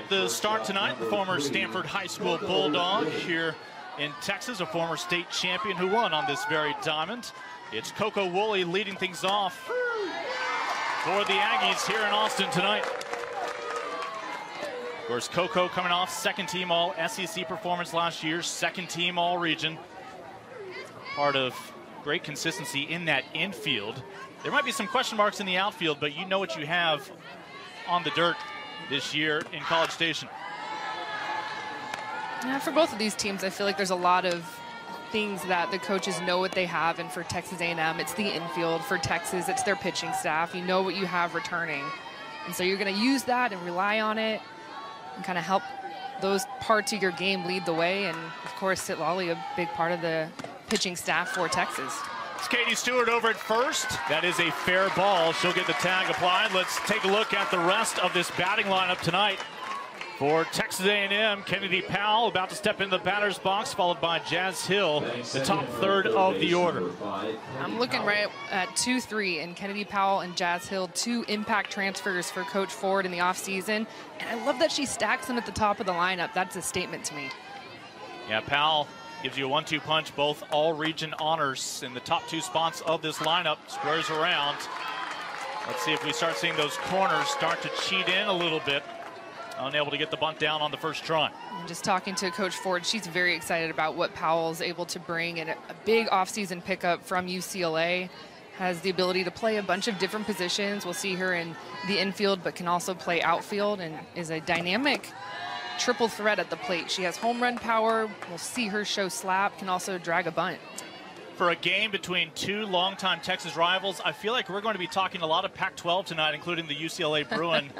get the start tonight. The former Stanford High School Bulldog here in Texas, a former state champion who won on this very diamond. It's Koko Wooley leading things off for the Aggies here in Austin tonight. Of course, Coco coming off second team all SEC performance last year, second team all region. Part of great consistency in that infield. There might be some question marks in the outfield, but you know what you have on the dirt this year in College Station. Yeah, for both of these teams, I feel like there's a lot of things that the coaches know what they have, and for Texas A&M, it's the infield. For Texas, it's their pitching staff. You know what you have returning, and so you're going to use that and rely on it, and kind of help those parts of your game lead the way. And of course, Citlali, a big part of the pitching staff for Texas. It's Katie Stewart over at first. That is a fair ball. She'll get the tag applied. Let's take a look at the rest of this batting lineup tonight. For Texas A&M, Kennedy Powell about to step into the batter's box, followed by Jazz Hill, the top third of the order. I'm looking right at 2-3, and Kennedy Powell and Jazz Hill, two impact transfers for Coach Ford in the offseason. And I love that she stacks them at the top of the lineup. That's a statement to me. Yeah, Powell gives you a one-two punch, both all-region honors in the top two spots of this lineup. Squares around. Let's see if we start seeing those corners start to cheat in a little bit unable to get the bunt down on the first try. Just talking to Coach Ford, she's very excited about what Powell's able to bring and a big offseason pickup from UCLA. Has the ability to play a bunch of different positions. We'll see her in the infield, but can also play outfield and is a dynamic triple threat at the plate. She has home run power. We'll see her show slap, can also drag a bunt for a game between two longtime Texas rivals. I feel like we're going to be talking a lot of Pac-12 tonight, including the UCLA Bruin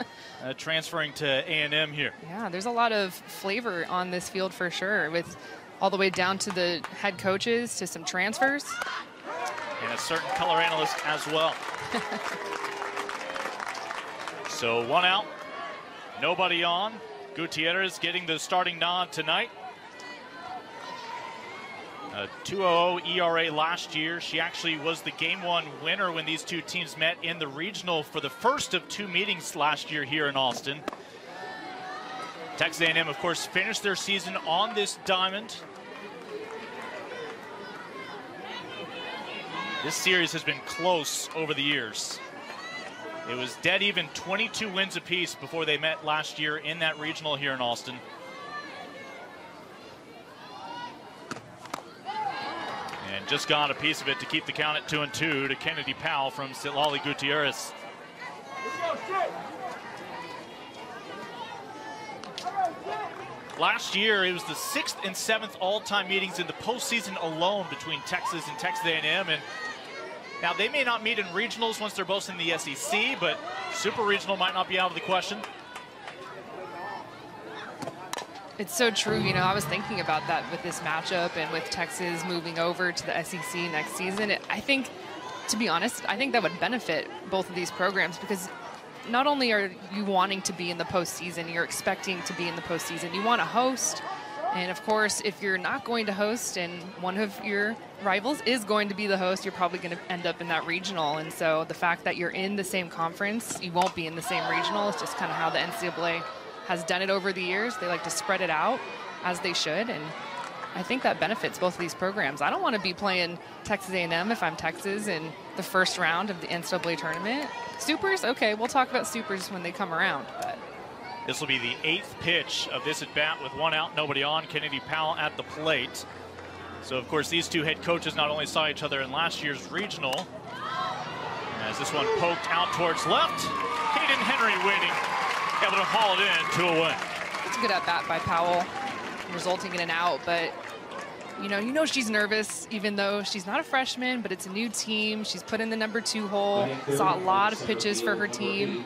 uh, transferring to A&M here. Yeah, there's a lot of flavor on this field for sure, with all the way down to the head coaches to some transfers. And a certain color analyst as well. so one out, nobody on. Gutierrez getting the starting nod tonight. A 2.00 ERA last year. She actually was the game one winner when these two teams met in the regional for the first of two meetings last year here in Austin. Texas A&M, of course, finished their season on this diamond. This series has been close over the years. It was dead even 22 wins apiece before they met last year in that regional here in Austin. and just got a piece of it to keep the count at two and two to Kennedy Powell from Citlali Gutierrez. Last year, it was the sixth and seventh all-time meetings in the postseason alone between Texas and Texas A&M. And now they may not meet in regionals once they're both in the SEC, but super regional might not be out of the question. It's so true. You know, I was thinking about that with this matchup and with Texas moving over to the SEC next season. I think, to be honest, I think that would benefit both of these programs because not only are you wanting to be in the postseason, you're expecting to be in the postseason. You want to host. And of course, if you're not going to host and one of your rivals is going to be the host, you're probably going to end up in that regional. And so the fact that you're in the same conference, you won't be in the same regional. It's just kind of how the NCAA has done it over the years. They like to spread it out as they should, and I think that benefits both of these programs. I don't want to be playing Texas A&M if I'm Texas in the first round of the NCAA tournament. Supers, okay, we'll talk about supers when they come around. But this will be the eighth pitch of this at bat with one out, nobody on. Kennedy Powell at the plate. So of course these two head coaches not only saw each other in last year's regional, as this one poked out towards left, Kayden Henry waiting able to haul it in two away. It's a good at bat by Powell, resulting in an out, but you know, you know she's nervous, even though she's not a freshman, but it's a new team. She's put in the number two hole, saw a lot of pitches for her team.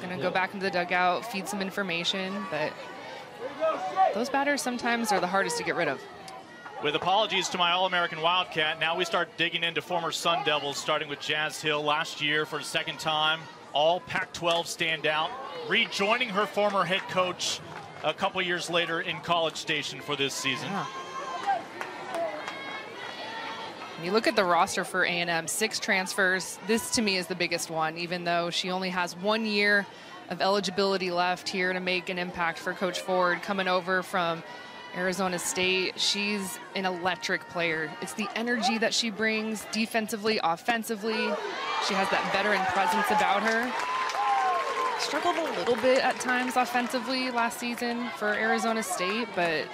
Gonna go back into the dugout, feed some information, but those batters sometimes are the hardest to get rid of. With apologies to my All-American Wildcat, now we start digging into former Sun Devils, starting with Jazz Hill last year for the second time all Pac-12 standout, rejoining her former head coach a couple years later in College Station for this season. Yeah. You look at the roster for A&M, six transfers. This to me is the biggest one, even though she only has one year of eligibility left here to make an impact for Coach Ford coming over from Arizona State. She's an electric player. It's the energy that she brings defensively, offensively. She has that veteran presence about her. Struggled a little bit at times offensively last season for Arizona State, but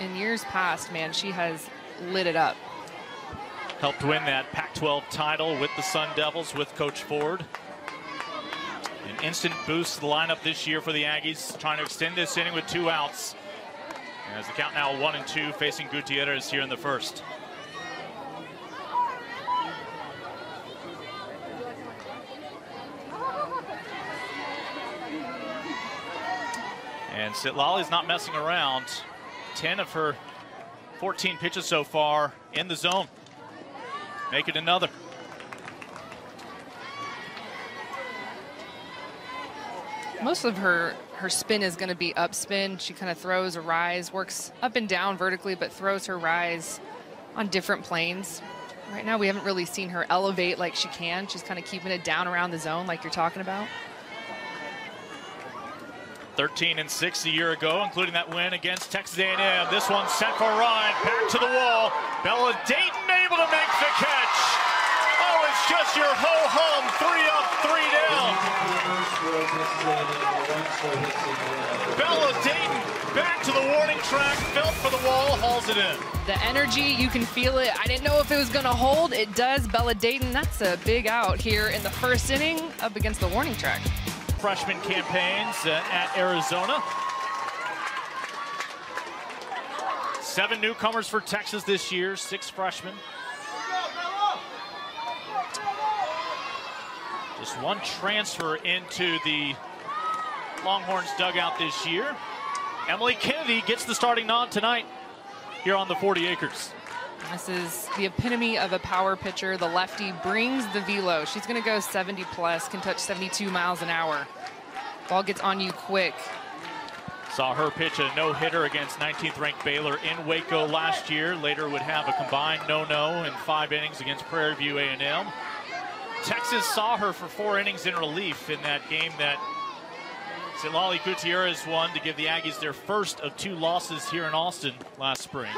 in years past, man, she has lit it up. Helped win that Pac-12 title with the Sun Devils with Coach Ford. An instant boost to the lineup this year for the Aggies, trying to extend this inning with two outs. As the count now one and two, facing Gutierrez here in the first. And Citlali's not messing around. 10 of her 14 pitches so far in the zone. Make it another. Most of her her spin is going to be up spin. She kind of throws a rise, works up and down vertically, but throws her rise on different planes. Right now, we haven't really seen her elevate like she can. She's kind of keeping it down around the zone, like you're talking about. 13 and 6 a year ago, including that win against Texas A&M. This one set for a ride, back to the wall. Bella Dayton able to make the catch. Oh, it's just your ho-hum, three up, three down. Bella Dayton back to the warning track, felt for the wall, hauls it in. The energy, you can feel it. I didn't know if it was going to hold. It does. Bella Dayton, that's a big out here in the first inning up against the warning track freshman campaigns uh, at Arizona. Seven newcomers for Texas this year, six freshmen. Just one transfer into the Longhorns dugout this year. Emily Kennedy gets the starting nod tonight here on the 40 acres. This is the epitome of a power pitcher. The lefty brings the velo. She's going to go 70 plus, can touch 72 miles an hour. Ball gets on you quick. Saw her pitch a no-hitter against 19th ranked Baylor in Waco last year. Later would have a combined no-no in five innings against Prairie View A&M. Texas saw her for four innings in relief in that game that Citlali Gutierrez won to give the Aggies their first of two losses here in Austin last spring.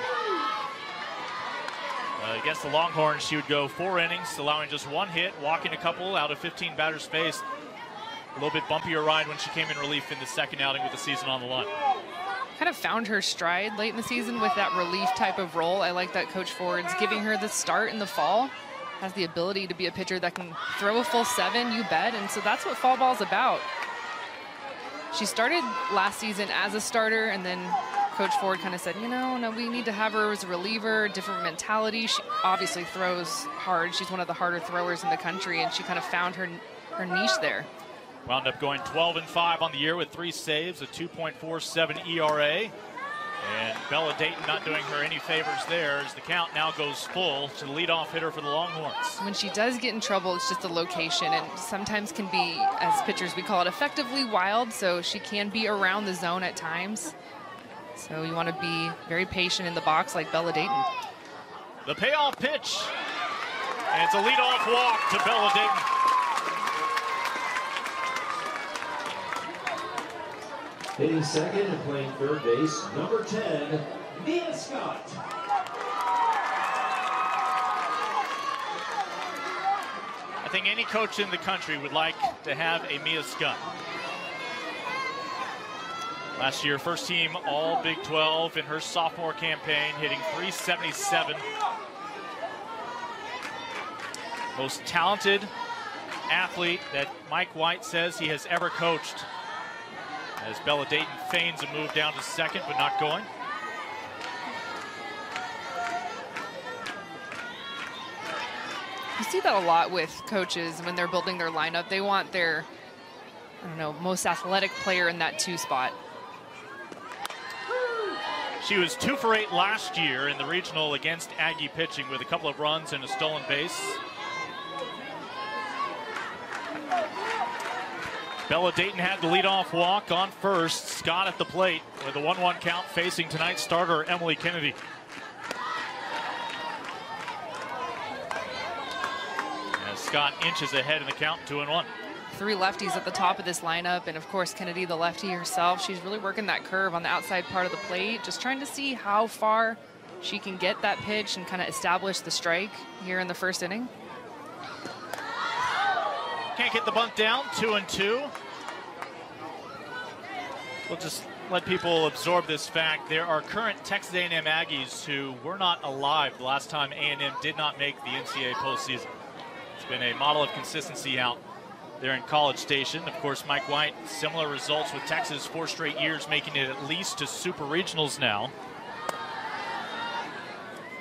Uh, against the Longhorns, she would go four innings, allowing just one hit, walking a couple out of 15 batters faced. A little bit bumpier ride when she came in relief in the second outing with the season on the line. Kind of found her stride late in the season with that relief type of role. I like that Coach Ford's giving her the start in the fall. Has the ability to be a pitcher that can throw a full seven, you bet. And so that's what fall ball's about. She started last season as a starter and then Coach Ford kind of said, you know, no, we need to have her as a reliever, different mentality. She obviously throws hard. She's one of the harder throwers in the country, and she kind of found her her niche there. Wound up going 12 and 5 on the year with three saves, a 2.47 ERA. And Bella Dayton not doing her any favors there as the count now goes full to the leadoff hitter for the Longhorns. When she does get in trouble, it's just a location and sometimes can be, as pitchers we call it, effectively wild. So she can be around the zone at times. So you want to be very patient in the box like Bella Dayton. The payoff pitch. And it's a leadoff walk to Bella Dayton. Hitting second and playing third base, number 10, Mia Scott. I think any coach in the country would like to have a Mia Scott. Last year, first team All Big 12 in her sophomore campaign, hitting 377. Most talented athlete that Mike White says he has ever coached. As Bella Dayton feigns a move down to second, but not going. You see that a lot with coaches when they're building their lineup. They want their, I don't know, most athletic player in that two spot. She was two for eight last year in the regional against Aggie pitching with a couple of runs and a stolen base. Bella Dayton had the leadoff walk on first. Scott at the plate with a 1-1 count facing tonight's starter, Emily Kennedy. As Scott inches ahead in the count, 2 and 1. three lefties at the top of this lineup, and of course Kennedy, the lefty herself, she's really working that curve on the outside part of the plate, just trying to see how far she can get that pitch and kind of establish the strike here in the first inning. Can't get the bunt down, two and two. We'll just let people absorb this fact. There are current Texas A&M Aggies who were not alive the last time A&M did not make the NCAA postseason. It's been a model of consistency out there in College Station. Of course, Mike White, similar results with Texas, four straight years, making it at least to super regionals now.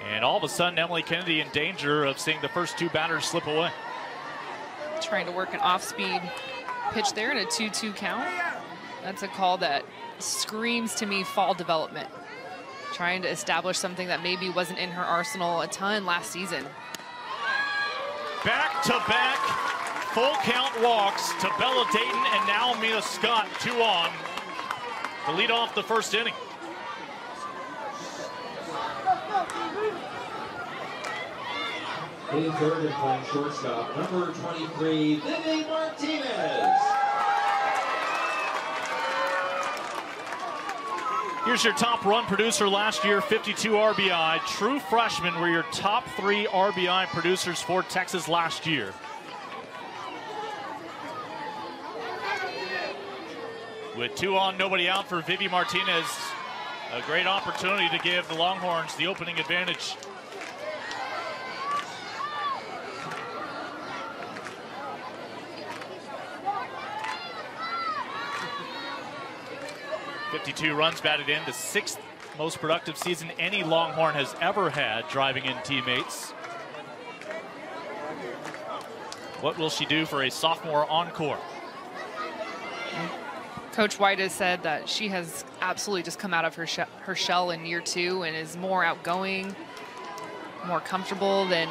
And all of a sudden, Emily Kennedy in danger of seeing the first two batters slip away. Trying to work an off-speed pitch there in a 2-2 count. That's a call that screams to me fall development. Trying to establish something that maybe wasn't in her arsenal a ton last season. Back to back full count walks to Bella Dayton and now Mia Scott, two on to lead off the first inning. Hitting third and playing shortstop, number 23, Vivi Martinez. Here's your top run producer last year, 52 RBI. True freshmen were your top three RBI producers for Texas last year. With two on, nobody out for Vivi Martinez. A great opportunity to give the Longhorns the opening advantage. Fifty-two runs batted in, the sixth most productive season any Longhorn has ever had, driving in teammates. What will she do for a sophomore encore? Coach White has said that she has absolutely just come out of her, she her shell in year two and is more outgoing, more comfortable than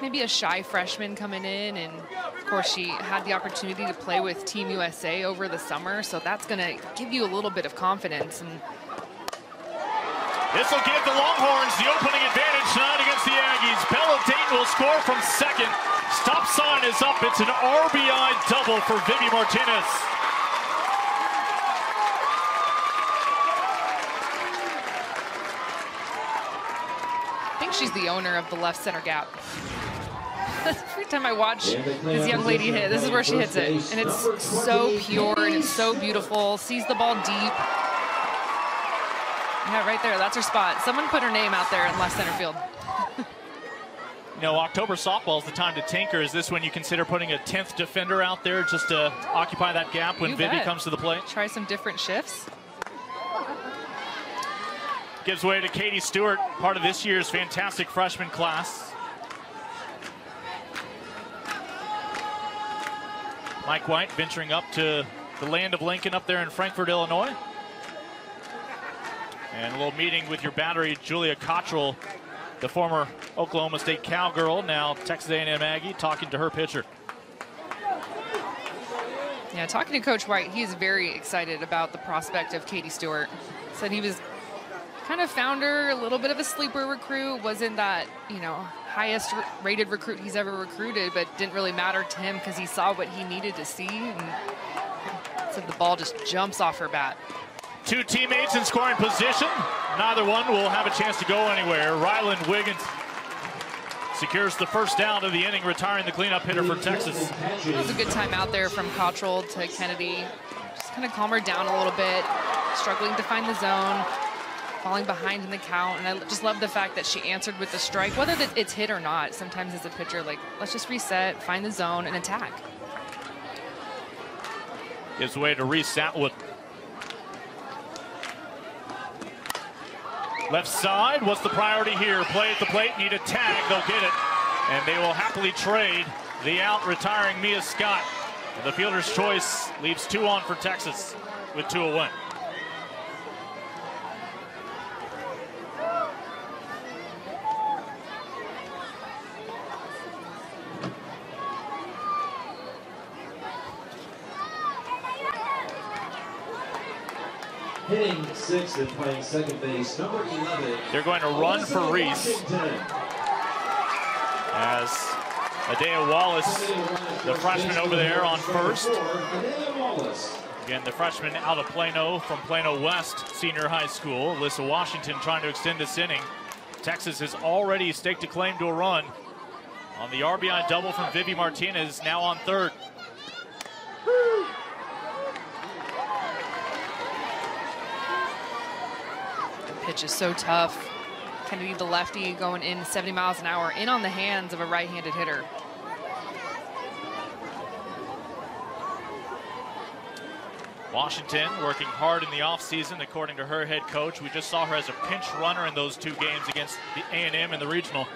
maybe a shy freshman coming in. And of course, she had the opportunity to play with Team USA over the summer, so that's going to give you a little bit of confidence. And this will give the Longhorns the opening advantage tonight against the Aggies. Bella Dayton will score from second. Stop sign is up. It's an RBI double for Vivi Martinez. I think she's the owner of the left center gap. Every time I watch this young lady hit, this is where she hits it. And it's so pure and it's so beautiful. Sees the ball deep. Yeah, right there. That's her spot. Someone put her name out there in left center field. you know, October softball is the time to tinker. Is this when you consider putting a 10th defender out there just to occupy that gap when You Vivi bet. comes to the plate? Try some different shifts. Gives way to Katie Stewart, part of this year's fantastic freshman class. Mike White venturing up to the land of Lincoln up there in Frankfort, Illinois. And a little meeting with your battery, Julia Cottrell, the former Oklahoma State Cowgirl, now Texas A&M Aggie, talking to her pitcher. Yeah, talking to Coach White, he is very excited about the prospect of Katie Stewart. Said he was kind of found her a little bit of a sleeper recruit. Wasn't that, you know, highest rated recruit he's ever recruited, but didn't really matter to him because he saw what he needed to see. And said the ball just jumps off her bat. Two teammates in scoring position. Neither one will have a chance to go anywhere. Ryland Wiggins secures the first down of the inning, retiring the cleanup hitter for Texas. It was a good time out there from Cottrell to Kennedy. Just kind of calm her down a little bit, struggling to find the zone, falling behind in the count. And I just love the fact that she answered with the strike, whether it's hit or not. Sometimes as a pitcher, like, let's just reset, find the zone, and attack. Gives way to Reese Atwood. Left side, what's the priority here? Play at the plate, need a tag, they'll get it. And they will happily trade the out, retiring Mia Scott. The fielder's choice leaves two on for Texas with two away. Hitting sixth and playing second base, number 11. They're going to run for Reese Washington. as Adea Wallace, the freshman over there on first. Again, the freshman out of Plano from Plano West Senior High School. Alyssa Washington trying to extend this inning. Texas has already staked a claim to a run on the RBI double from Vivi Martinez, now on third. The pitch is so tough. Kennedy, the lefty, going in 70 miles an hour, in on the hands of a right-handed hitter. Washington working hard in the offseason, according to her head coach. We just saw her as a pinch runner in those two games against the A&M in the regional.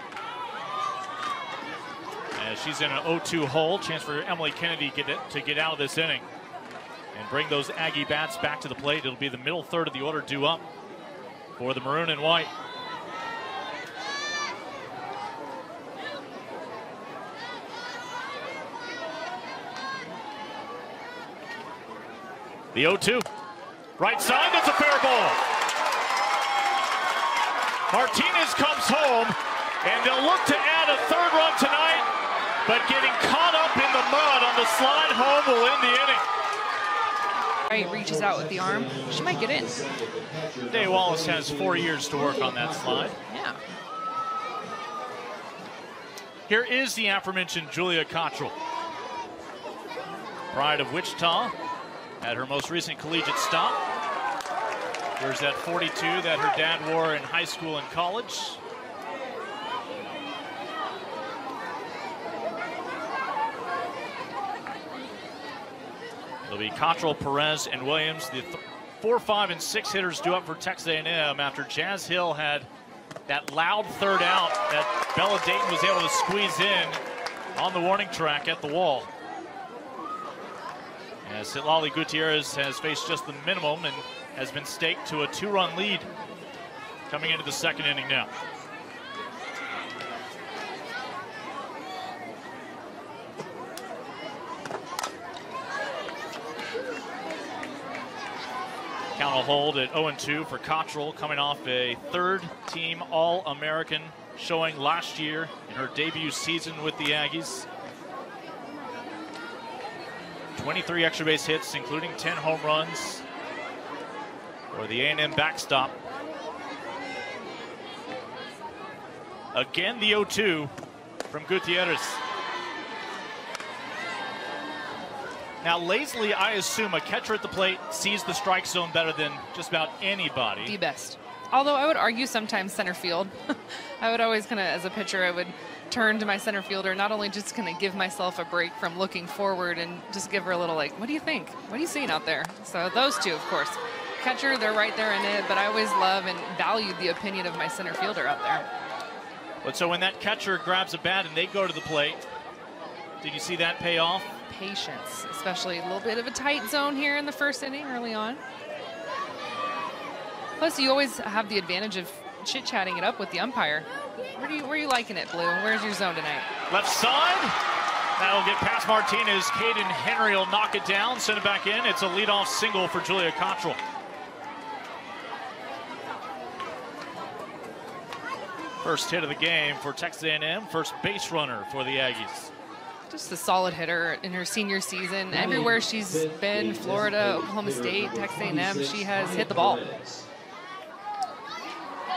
As she's in an 0-2 hole, chance for Emily Kennedy get it, to get out of this inning and bring those Aggie bats back to the plate. It'll be the middle third of the order due up for the maroon and white. The 0-2. Right side, that's a fair ball. Martinez comes home, and they'll look to add a third run tonight, but getting caught up in the mud on the slide home will end the inning. Right, reaches out with the arm. She might get in. Day Wallace has four years to work on that slide. Yeah. Here is the aforementioned Julia Cottrell. Pride of Wichita, at her most recent collegiate stop. There's that 42 that her dad wore in high school and college. It'll be Cottrell, Perez, and Williams. The four, five, and six hitters due up for Texas A&M after Jazz Hill had that loud third out that Bella Dayton was able to squeeze in on the warning track at the wall. As Citlali Gutierrez has faced just the minimum and has been staked to a two-run lead coming into the second inning now. Count will hold at 0-2 for Cottrell coming off a third-team All-American showing last year in her debut season with the Aggies. 23 extra base hits, including 10 home runs for the A&M backstop. Again, the 0-2 from Gutierrez. Now, lazily, I assume a catcher at the plate sees the strike zone better than just about anybody. The best. Although I would argue sometimes center field. I would always kind of, as a pitcher, I would turn to my center fielder, not only just kind of give myself a break from looking forward and just give her a little like, what do you think? What are you seeing out there? So those two, of course. Catcher, they're right there in it, but I always love and value the opinion of my center fielder out there. But so when that catcher grabs a bat and they go to the plate, did you see that pay off? Patience, especially a little bit of a tight zone here in the first inning early on. Plus, you always have the advantage of chit-chatting it up with the umpire. Where, do you, where are you liking it, Blue? Where's your zone tonight? Left side. That'll get past Martinez. Kayden Henry will knock it down, send it back in. It's a leadoff single for Julia Cottrell. First hit of the game for Texas A&M. First base runner for the Aggies. Just a solid hitter in her senior season. Everywhere she's been, Florida, Oklahoma State, Texas A&M, she has hit the ball.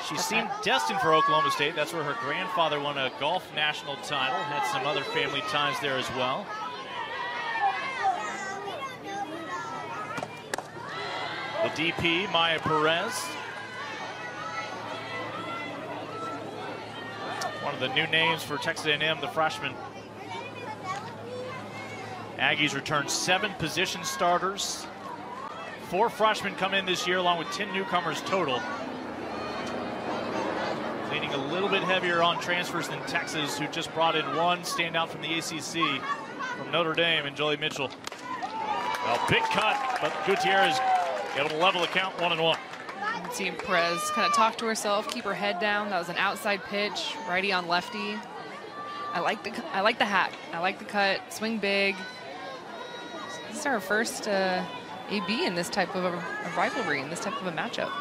She seemed destined for Oklahoma State. That's where her grandfather won a golf national title. Had some other family ties there as well. The DP, Maya Perez. One of the new names for Texas A&M, the freshman. Aggies return seven position starters. Four freshmen come in this year, along with 10 newcomers total leaning a little bit heavier on transfers than Texas, who just brought in one standout from the ACC from Notre Dame and Joley Mitchell. Well, big cut, but Gutierrez able to level the count one and one. See Perez kind of talk to herself, keep her head down. That was an outside pitch, righty on lefty. I like the I like the hack. I like the cut. Swing big. This is our first uh, AB in this type of a, a rivalry, in this type of a matchup.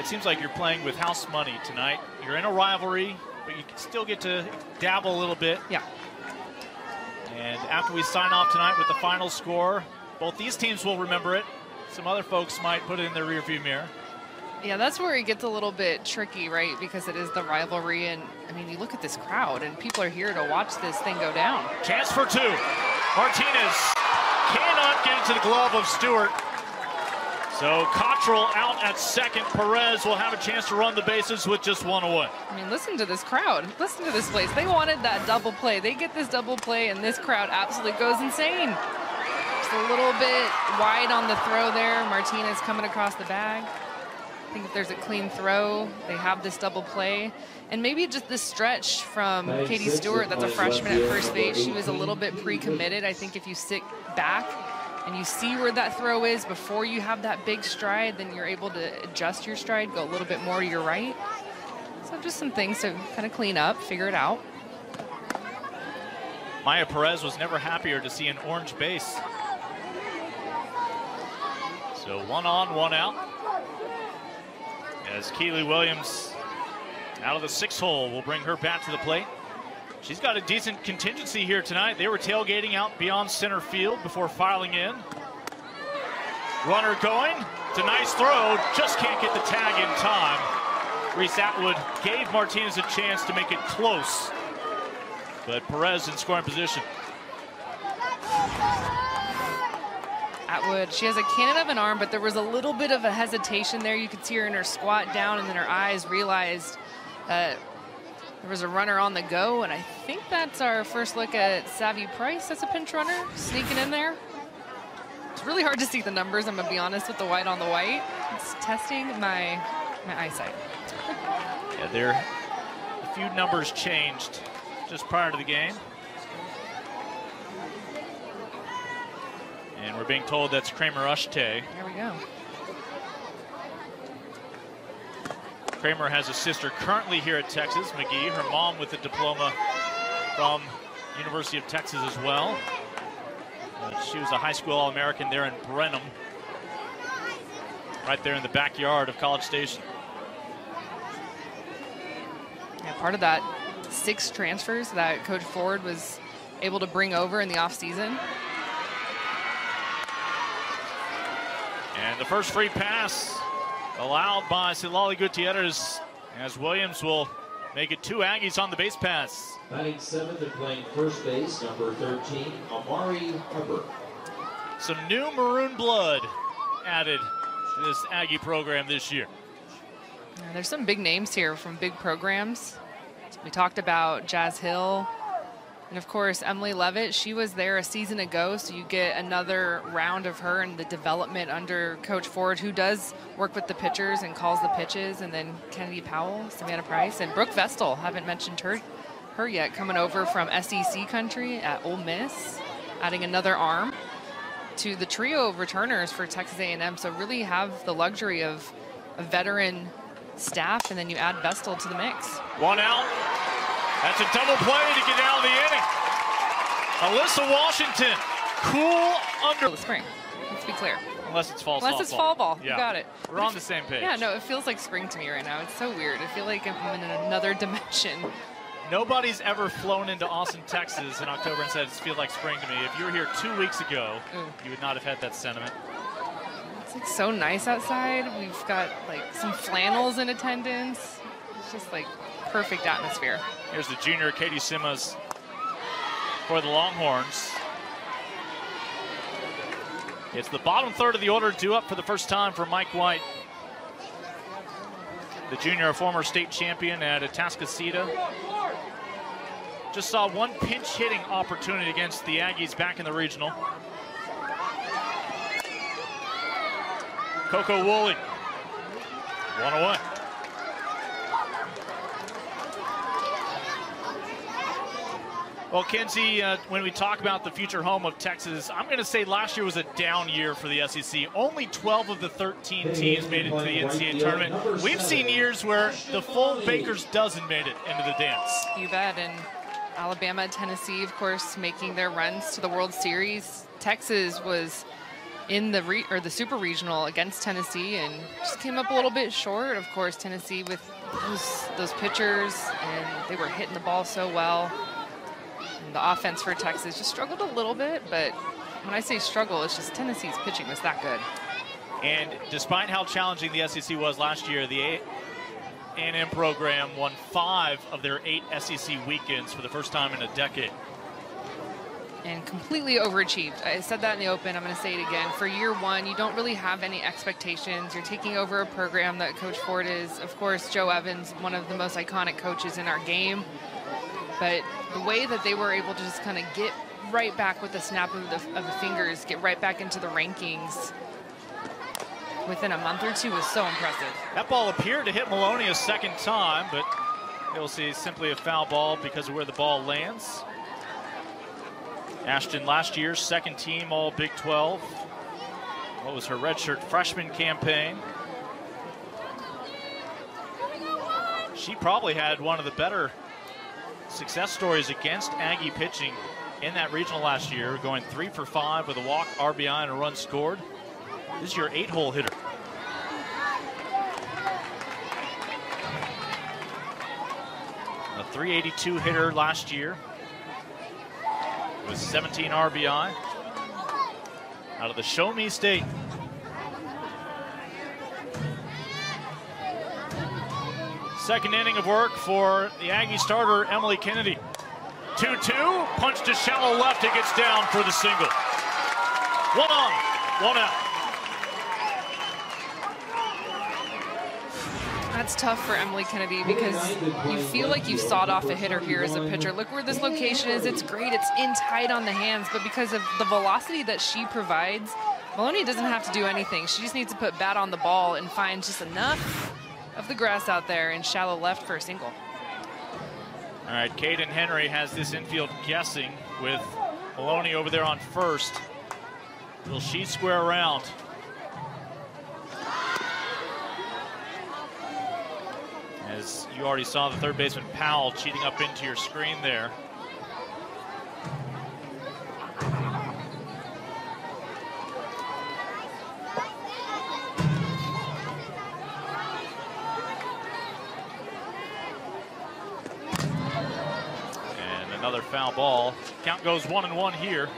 It seems like you're playing with house money tonight. You're in a rivalry. but you can still get to dabble a little bit. Yeah. And after we sign off tonight with the final score, both these teams will remember it. Some other folks might put it in their rearview mirror. Yeah, that's where it gets a little bit tricky, right? Because it is the rivalry, and I mean, you look at this crowd, and people are here to watch this thing go down. Chance for two. Martinez cannot get into the glove of Stewart. So Cottrell out at second. Perez will have a chance to run the bases with just one away. I mean, listen to this crowd. Listen to this place. They wanted that double play. They get this double play, and this crowd absolutely goes insane. Just a little bit wide on the throw there. Martinez coming across the bag. I think if there's a clean throw, they have this double play. And maybe just this stretch from Katie Stewart, that's a freshman at first base. She was a little bit pre-committed. I think if you sit back and you see where that throw is before you have that big stride, then you're able to adjust your stride, go a little bit more to your right. So just some things to kind of clean up, figure it out. Maya Perez was never happier to see an orange base. So one on, one out as Keely Williams out of the six hole will bring her back to the plate. She's got a decent contingency here tonight. They were tailgating out beyond center field before filing in. Runner going. It's a nice throw. Just can't get the tag in time. Reese Atwood gave Martinez a chance to make it close. But Perez in scoring position. Atwood, she has a cannon of an arm, but there was a little bit of a hesitation there. You could see her in her squat down, and then her eyes realized that there was a runner on the go, and I think that's our first look at Savvy Price as a pinch runner, sneaking in there. It's really hard to see the numbers, I'm going to be honest, with the white on the white. It's testing my, my eyesight. yeah, there a few numbers changed just prior to the game. And we're being told that's Kramer Ushte. There we go. Kramer has a sister currently here at Texas, McGee. Her mom with a diploma from University of Texas as well. Uh, she was a high school All-American there in Brenham, right there in the backyard of College Station. Yeah, part of that six transfers that Coach Ford was able to bring over in the offseason. And the first free pass allowed by Citlali Gutierrez as Williams will make it two Aggies on the base pass. Batting seventh and playing first base, number 13, Amari Harper. Some new maroon blood added to this Aggie program this year. there's some big names here from big programs. We talked about Jazz Hill, and of course, Emily Leavitt, she was there a season ago, so you get another round of her and the development under Coach Ford, who does work with the pitchers and calls the pitches. And then Kennedy Powell, Savannah Price, and Brooke Vestal, haven't mentioned her, her yet, coming over from SEC country at Ole Miss, adding another arm to the trio of returners for Texas A&M. So really have the luxury of a veteran staff, and then you add Vestal to the mix. One out. That's a double play to get out of the inning. Alyssa Washington, cool under oh, the spring. Let's be clear. Unless it's fall Unless softball. it's fall ball. Yeah. You got it. We're on the same page. Yeah, no, it feels like spring to me right now. It's so weird. I feel like I'm in another dimension. Nobody's ever flown into Austin, Texas in October and said it feels like spring to me. If you were here two weeks ago, Ooh. you would not have had that sentiment. It's like so nice outside. We've got like some flannels in attendance. It's just like perfect atmosphere. Here's the junior Katie Simas for the Longhorns. It's the bottom third of the order due up for the first time for Mike White. The junior, a former state champion at Atascocita. Just saw one pinch hitting opportunity against the Aggies back in the regional. Koko Wooley, one away. Well, Kenzie, uh, when we talk about the future home of Texas, I'm going to say last year was a down year for the SEC. Only 12 of the 13 teams made it to the NCAA tournament. We've seen years where the full Baker's dozen made it into the dance. You bet. And Alabama, Tennessee, of course, making their runs to the World Series. Texas was in the re- or the super regional against Tennessee and just came up a little bit short. Of course, Tennessee with those those pitchers and they were hitting the ball so well. The offense for Texas just struggled a little bit, but when I say struggle, it's just Tennessee's pitching was that good. And despite how challenging the SEC was last year, the A&M program won five of their eight SEC weekends for the first time in a decade and completely overachieved. I said that in the open. I'm going to say it again. For year one, you don't really have any expectations. You're taking over a program that Coach Ford is, of course, Jo Evans, one of the most iconic coaches in our game. But the way that they were able to just kind of get right back with the snap of the, of the fingers, get right back into the rankings within a month or two was so impressive. That ball appeared to hit Maloney a second time, but you'll see simply a foul ball because of where the ball lands. Ashton last year's second team All Big 12. What was her redshirt freshman campaign? She probably had one of the better success stories against Aggie pitching in that regional last year, going three for five with a walk, RBI, and a run scored. This is your eight-hole hitter. A 382 hitter last year with 17 RBI out of the Show Me State. Second inning of work for the Aggie starter, Emily Kennedy. 2-2, punch to shallow left, it gets down for the single. One on, one out. That's tough for Emily Kennedy because you feel like you've sawed off a hitter here as a pitcher. Look where this location is. It's great. It's in tight on the hands, but because of the velocity that she provides, Maloney doesn't have to do anything. She just needs to put bat on the ball and find just enough of the grass out there in shallow left for a single. All right, Kayden Henry has this infield guessing with Maloney over there on first. Will she square around? As you already saw the third baseman Powell cheating up into your screen there. Another foul ball. Count goes one and one here.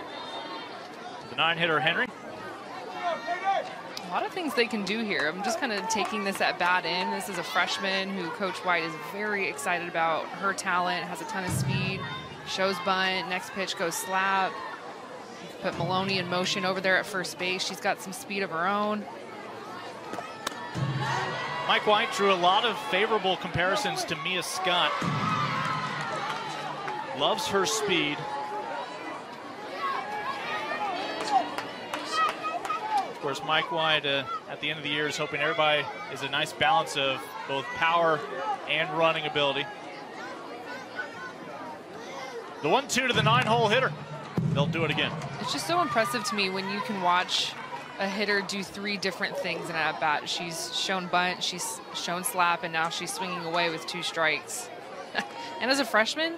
The nine hitter Henry A lot of things they can do here. I'm just kind of taking this at bat in. This is a freshman who Coach White is very excited about. Her talent, has a ton of speed, shows bunt, next pitch goes slap. Put Maloney in motion over there at first base. She's got some speed of her own. Mike White drew a lot of favorable comparisons to Mia Scott. Loves her speed. Of course, Mike White uh, at the end of the year is hoping everybody is a nice balance of both power and running ability. The one-two to the nine-hole hitter. They'll do it again. It's just so impressive to me when you can watch a hitter do three different things in an at-bat. She's shown bunt, she's shown slap, and now she's swinging away with two strikes. and as a freshman,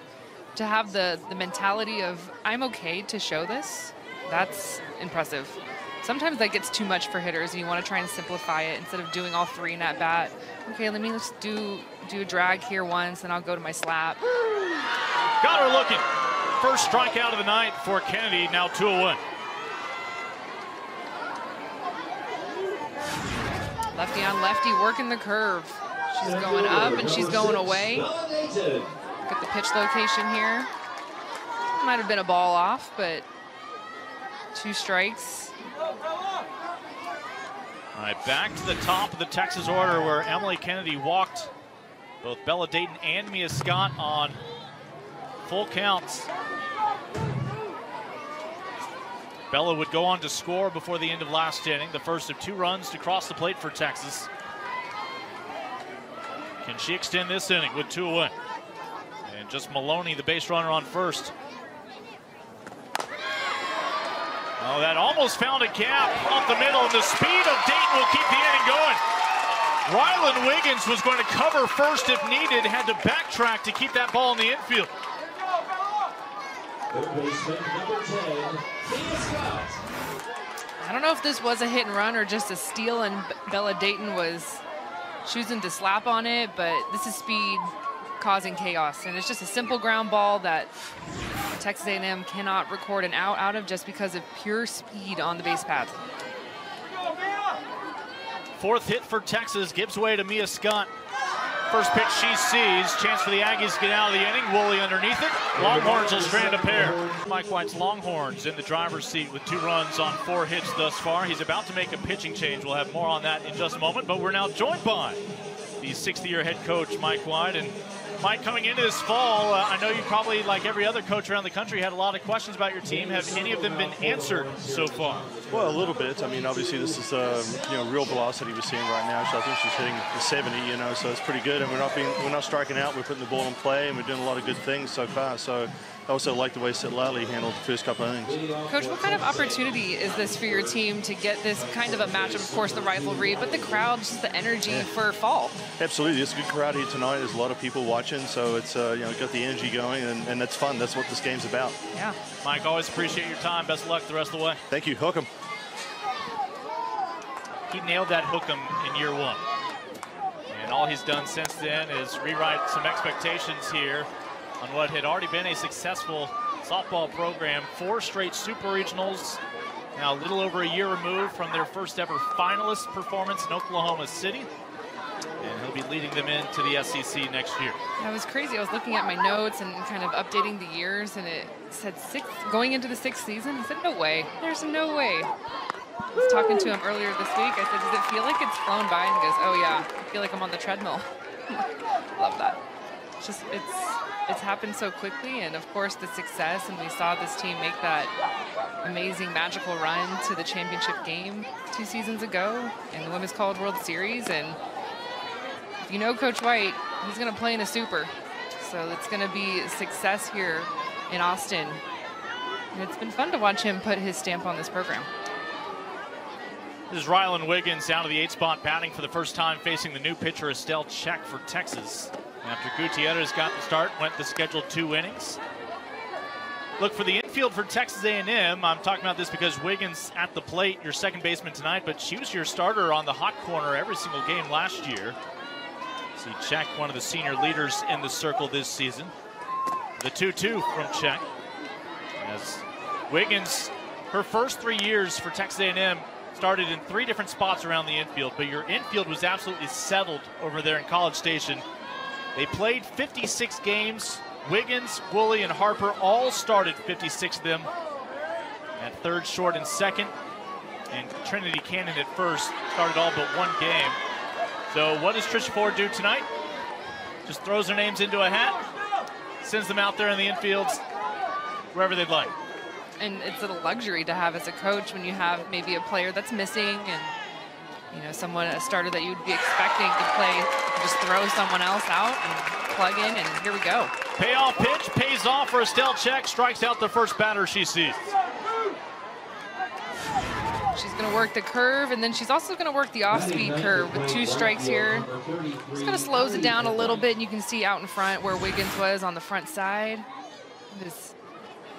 to have the, the mentality of, I'm okay to show this, that's impressive sometimes that gets too much for hitters and you want to try and simplify it instead of doing all three in that bat. Okay, let me just do do a drag here once and I'll go to my slap. Got her looking. First strikeout of the night for Kennedy, now 2 1. Lefty on lefty, working the curve. She's going up and she's going away. Look at the pitch location here. Might have been a ball off, but two strikes. All right, back to the top of the Texas order where Emily Kennedy walked both Bella Dayton and Mia Scott on full counts. Bella would go on to score before the end of last inning, the first of two runs to cross the plate for Texas. Can she extend this inning with two away? And just Maloney, the base runner on first. Oh, that almost found a gap up the middle, and the speed of Dayton will keep the inning going. Rylan Wiggins was going to cover first if needed, had to backtrack to keep that ball in the infield. I don't know if this was a hit and run or just a steal and Bella Dayton was choosing to slap on it, but this is speed causing chaos. And it's just a simple ground ball that Texas A&M cannot record an out out of just because of pure speed on the base path. Fourth hit for Texas gives way to Mia Scott. First pitch she sees. Chance for the Aggies to get out of the inning. Wooley underneath it. Longhorns will strand a pair. Mike White's Longhorns in the driver's seat with two runs on four hits thus far. He's about to make a pitching change. We'll have more on that in just a moment. But we're now joined by the sixth year head coach, Mike White. And Mike, coming into this fall, uh, I know you probably, like every other coach around the country, had a lot of questions about your team. Have any of them been answered so far? Well, a little bit. I mean, obviously, this is um, you know real velocity we're seeing right now. So I think she's hitting the 70, you know, so it's pretty good. And we're not being we're not striking out. We're putting the ball in play, and we're doing a lot of good things so far. So I also like the way Citlali handled the first couple of innings. Coach, what kind of opportunity is this for your team to get this kind of a matchup? Of course, the rivalry, but the crowd, just the energy yeah. for fall. Absolutely, it's a good crowd here tonight. There's a lot of people watching, so it's uh, you know got the energy going, and, and that's fun. That's what this game's about. Yeah. Mike, always appreciate your time. Best of luck the rest of the way. Thank you. Hook him. He nailed that hook him in year one. And all he's done since then is rewrite some expectations here on what had already been a successful softball program. Four straight super regionals, now a little over a year removed from their first ever finalist performance in Oklahoma City. And he'll be leading them into the SEC next year. That was crazy. I was looking at my notes and kind of updating the years, and it said sixth, going into the sixth season. I said, no way. There's no way. I was talking to him earlier this week. I said, does it feel like it's flown by? And he goes, oh yeah, I feel like I'm on the treadmill. Love that. Just, it's it's happened so quickly, and of course the success, and we saw this team make that amazing magical run to the championship game two seasons ago in the Women's College World Series, and if you know Coach White, he's going to play in a super, so it's going to be success here in Austin. And it's been fun to watch him put his stamp on this program. This is Rylan Wiggins down to the eight spot batting for the first time facing the new pitcher Estelle Czech for Texas. After Gutierrez got the start, went the scheduled two innings. Look for the infield for Texas A&M. I'm talking about this because Wiggins at the plate, your second baseman tonight, but she was your starter on the hot corner every single game last year. See Czech, one of the senior leaders in the circle this season. The 2-2 from Czech. As Wiggins, her first three years for Texas A&M started in three different spots around the infield, but your infield was absolutely settled over there in College Station they played 56 games. Wiggins, Wooley, and Harper all started 56 of them. At third, short, and second. And Trinity Cannon at first started all but one game. So what does Trisha Ford do tonight? Just throws their names into a hat, sends them out there in the infields, wherever they'd like. And it's a luxury to have as a coach when you have maybe a player that's missing and you know, someone, a starter that you'd be expecting to play, just throw someone else out and plug in, and here we go. Payoff pitch pays off for Estelle Czech, strikes out the first batter she sees. She's going to work the curve, and then she's also going to work the off-speed curve with two strikes here. Just kind of slows it down a little bit, and you can see out in front where Wiggins was on the front side. It is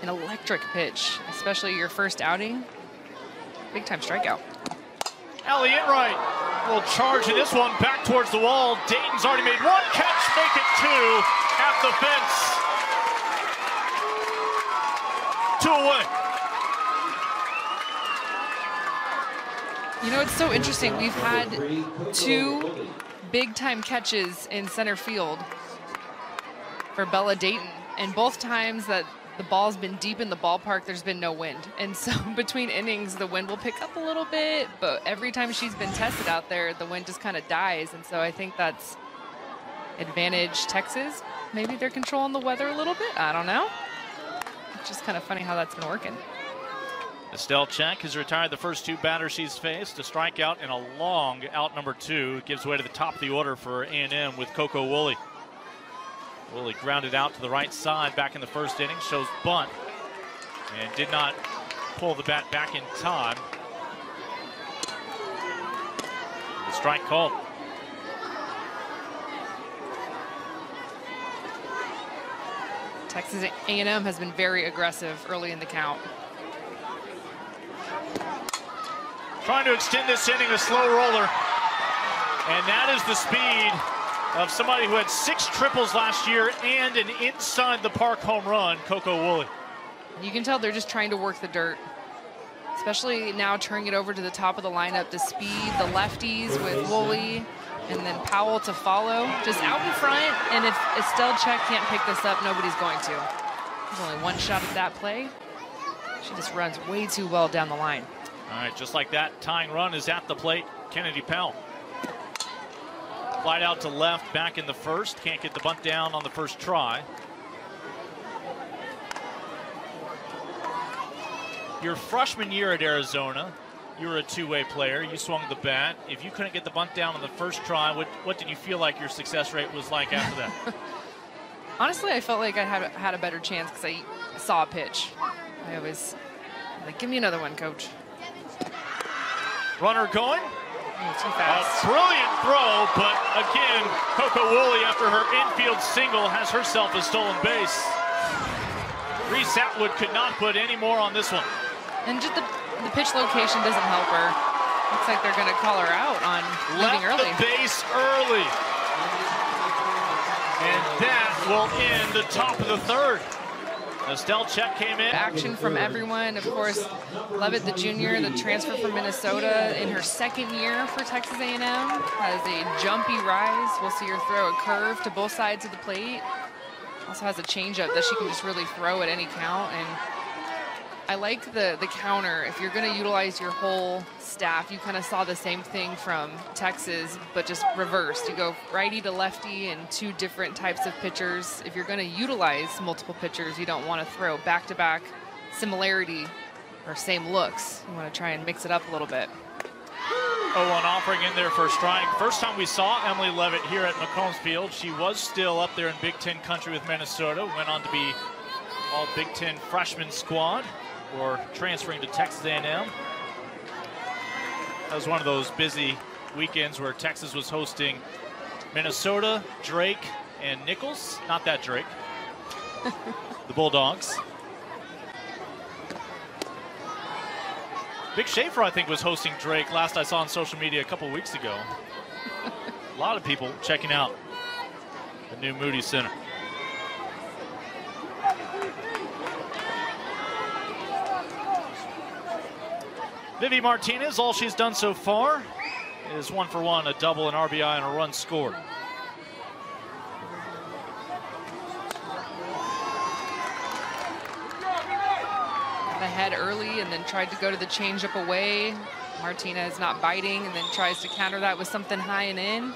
an electric pitch, especially your first outing. Big time strikeout. Ellie Enright will charge in this one back towards the wall. Dayton's already made one catch, make it two at the fence. Two away. You know, it's so interesting. We've had two big time catches in center field for Bella Dayton. And both times that the ball's been deep in the ballpark, there's been no wind. And so between innings, the wind will pick up a little bit, but every time she's been tested out there, the wind just kind of dies. And so I think that's advantage Texas. Maybe they're controlling the weather a little bit. I don't know. It's just kind of funny how that's been working. Estelle Czech has retired the first two batters she's faced. A strikeout and a long out number two gives way to the top of the order for A&M with Koko Wooley. Wooley grounded out to the right side back in the first inning, shows bunt, and did not pull the bat back in time. The strike called. Texas A&M has been very aggressive early in the count. Trying to extend this inning, a slow roller. And that is the speed of somebody who had six triples last year and an inside the park home run, Koko Wooley. You can tell they're just trying to work the dirt. Especially now turning it over to the top of the lineup, the speed, the lefties with Wooley, and then Powell to follow. Just out in front, and if Estelle Czech can't pick this up, nobody's going to. There's only one shot at that play. She just runs way too well down the line. All right, just like that, tying run is at the plate. Kennedy Powell. Flight out to left, back in the first. Can't get the bunt down on the first try. Your freshman year at Arizona, you were a two-way player. You swung the bat. If you couldn't get the bunt down on the first try, what, what did you feel like your success rate was like after that? Honestly, I felt like I had, had a better chance because I saw a pitch. I was like, give me another one, coach. Runner going. A brilliant throw, but again, Koko Wooley, after her infield single, has herself a stolen base. Reese Atwood could not put any more on this one. And just the, the pitch location doesn't help her. Looks like they're going to call her out on Left leaving early. the base early. And that will end the top of the third. Czech came in. Action from everyone. Of course, Leavitt, the junior, the transfer from Minnesota in her second year for Texas A&M, has a jumpy rise. We'll see her throw a curve to both sides of the plate. Also has a changeup that she can just really throw at any count. And I like the, the counter. If you're going to utilize your whole staff, you kind of saw the same thing from Texas, but just reversed. You go righty to lefty and two different types of pitchers. If you're going to utilize multiple pitchers, you don't want to throw back-to-back similarity or same looks. You want to try and mix it up a little bit. 0-1 offering in there for strike. First time we saw Emily Leavitt here at McCombs Field. She was still up there in Big Ten country with Minnesota. Went on to be all Big Ten freshman squad or transferring to Texas A&M. That was one of those busy weekends where Texas was hosting Minnesota, Drake, and Nichols. Not that Drake. the Bulldogs. Big Schaefer, I think, was hosting Drake last I saw on social media a couple weeks ago. a lot of people checking out the new Moody Center. Vivi Martinez, all she's done so far is one for one, a double, an RBI, and a run scored. Ahead early and then tried to go to the changeup away. Martinez not biting and then tries to counter that with something high and in.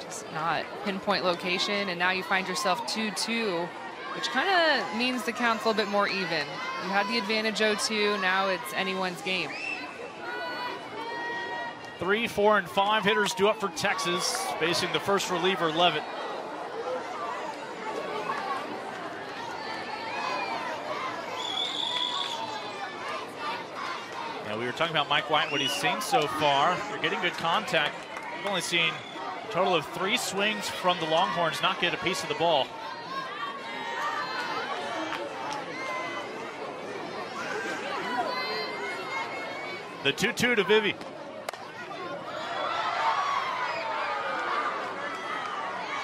Just not pinpoint location. And now you find yourself 2-2, which kind of means the count's a little bit more even. You had the advantage 0-2, now it's anyone's game. Three, four, and five hitters due up for Texas, facing the first reliever, Leavitt. Now, we were talking about Mike White, what he's seen so far. You're getting good contact. We've only seen a total of three swings from the Longhorns not get a piece of the ball. The 2-2 to Vivi.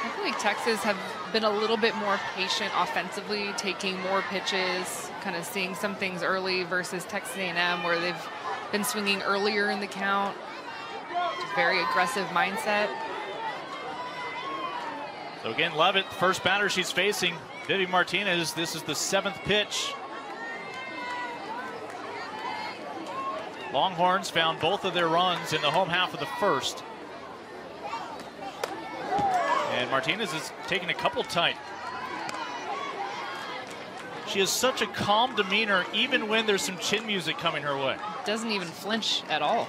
I feel like Texas have been a little bit more patient offensively, taking more pitches, kind of seeing some things early versus Texas A&M where they've been swinging earlier in the count. Very aggressive mindset. So again, Leavitt, first batter she's facing, Vivi Martinez. This is the seventh pitch. Longhorns found both of their runs in the home half of the first. And Martinez is taking a couple tight. She has such a calm demeanor even when there's some chin music coming her way. Doesn't even flinch at all.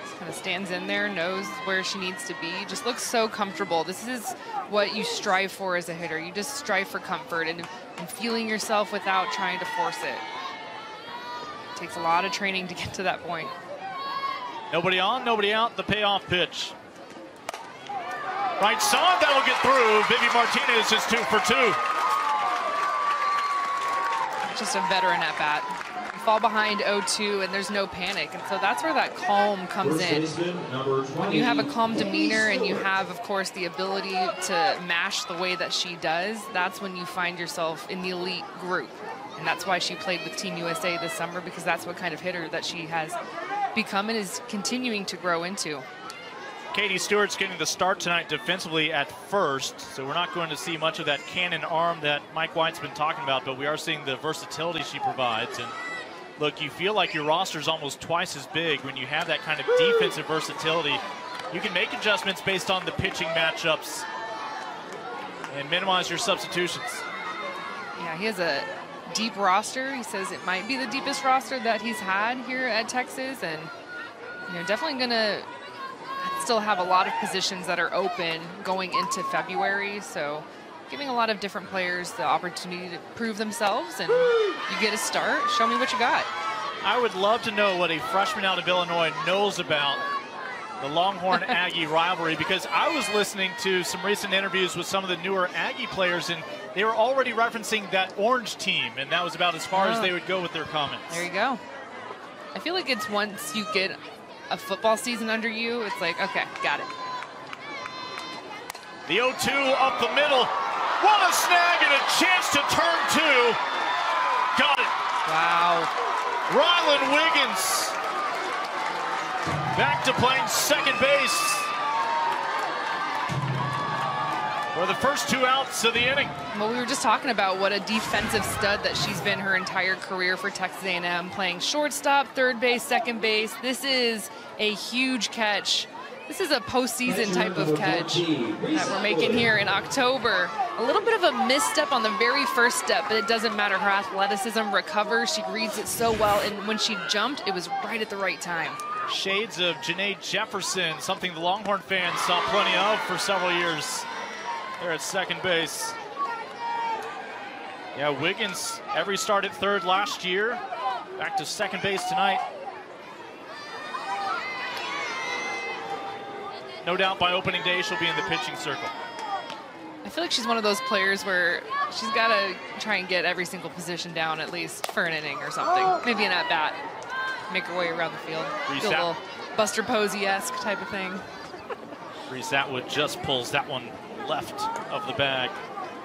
Just kind of stands in there, knows where she needs to be. Just looks so comfortable. This is what you strive for as a hitter. You just strive for comfort and, and feeling yourself without trying to force it. Takes a lot of training to get to that point. Nobody on, nobody out, the payoff pitch. Right side, that'll get through. Vivi Martinez is two for two. Just a veteran at bat. fall behind 0-2 and there's no panic. And so that's where that calm comes First in. baseman, number 20. When you have a calm demeanor and you have, of course, the ability to mash the way that she does, that's when you find yourself in the elite group. And that's why she played with Team USA this summer because that's what kind of hitter that she has become and is continuing to grow into. Katie Stewart's getting the start tonight defensively at first, so we're not going to see much of that cannon arm that Mike White's been talking about, but we are seeing the versatility she provides. And look, you feel like your roster is almost twice as big when you have that kind of defensive versatility. You can make adjustments based on the pitching matchups and minimize your substitutions. Yeah, he has a deep roster. He says it might be the deepest roster that he's had here at Texas, and you know, definitely going to still have a lot of positions that are open going into February. So giving a lot of different players the opportunity to prove themselves and you get a start. Show me what you got. I would love to know what a freshman out of Illinois knows about the Longhorn Aggie rivalry because I was listening to some recent interviews with some of the newer Aggie players and they were already referencing that orange team and that was about as far oh. as they would go with their comments. There you go. I feel like it's once you get a football season under you, it's like, okay, got it. The 0-2 up the middle. What a snag and a chance to turn two. Got it. Wow. Rylan Wiggins back to playing second base for the first two outs of the inning. Well, we were just talking about what a defensive stud that she's been her entire career for Texas A&M, playing shortstop, third base, second base. This is a huge catch. This is a postseason type of catch that we're making here in October. A little bit of a misstep on the very first step, but it doesn't matter. Her athleticism recovers. She reads it so well, and when she jumped, it was right at the right time. Shades of Janae Jefferson, something the Longhorn fans saw plenty of for several years there at second base. Yeah, Wiggins, every start at third last year. Back to second base tonight. No doubt by opening day, she'll be in the pitching circle. I feel like she's one of those players where she's got to try and get every single position down at least for an inning or something. Maybe an at-bat. Make her way around the field. Reese a little Buster Posey-esque type of thing. Reese Atwood just pulls that one left of the bag.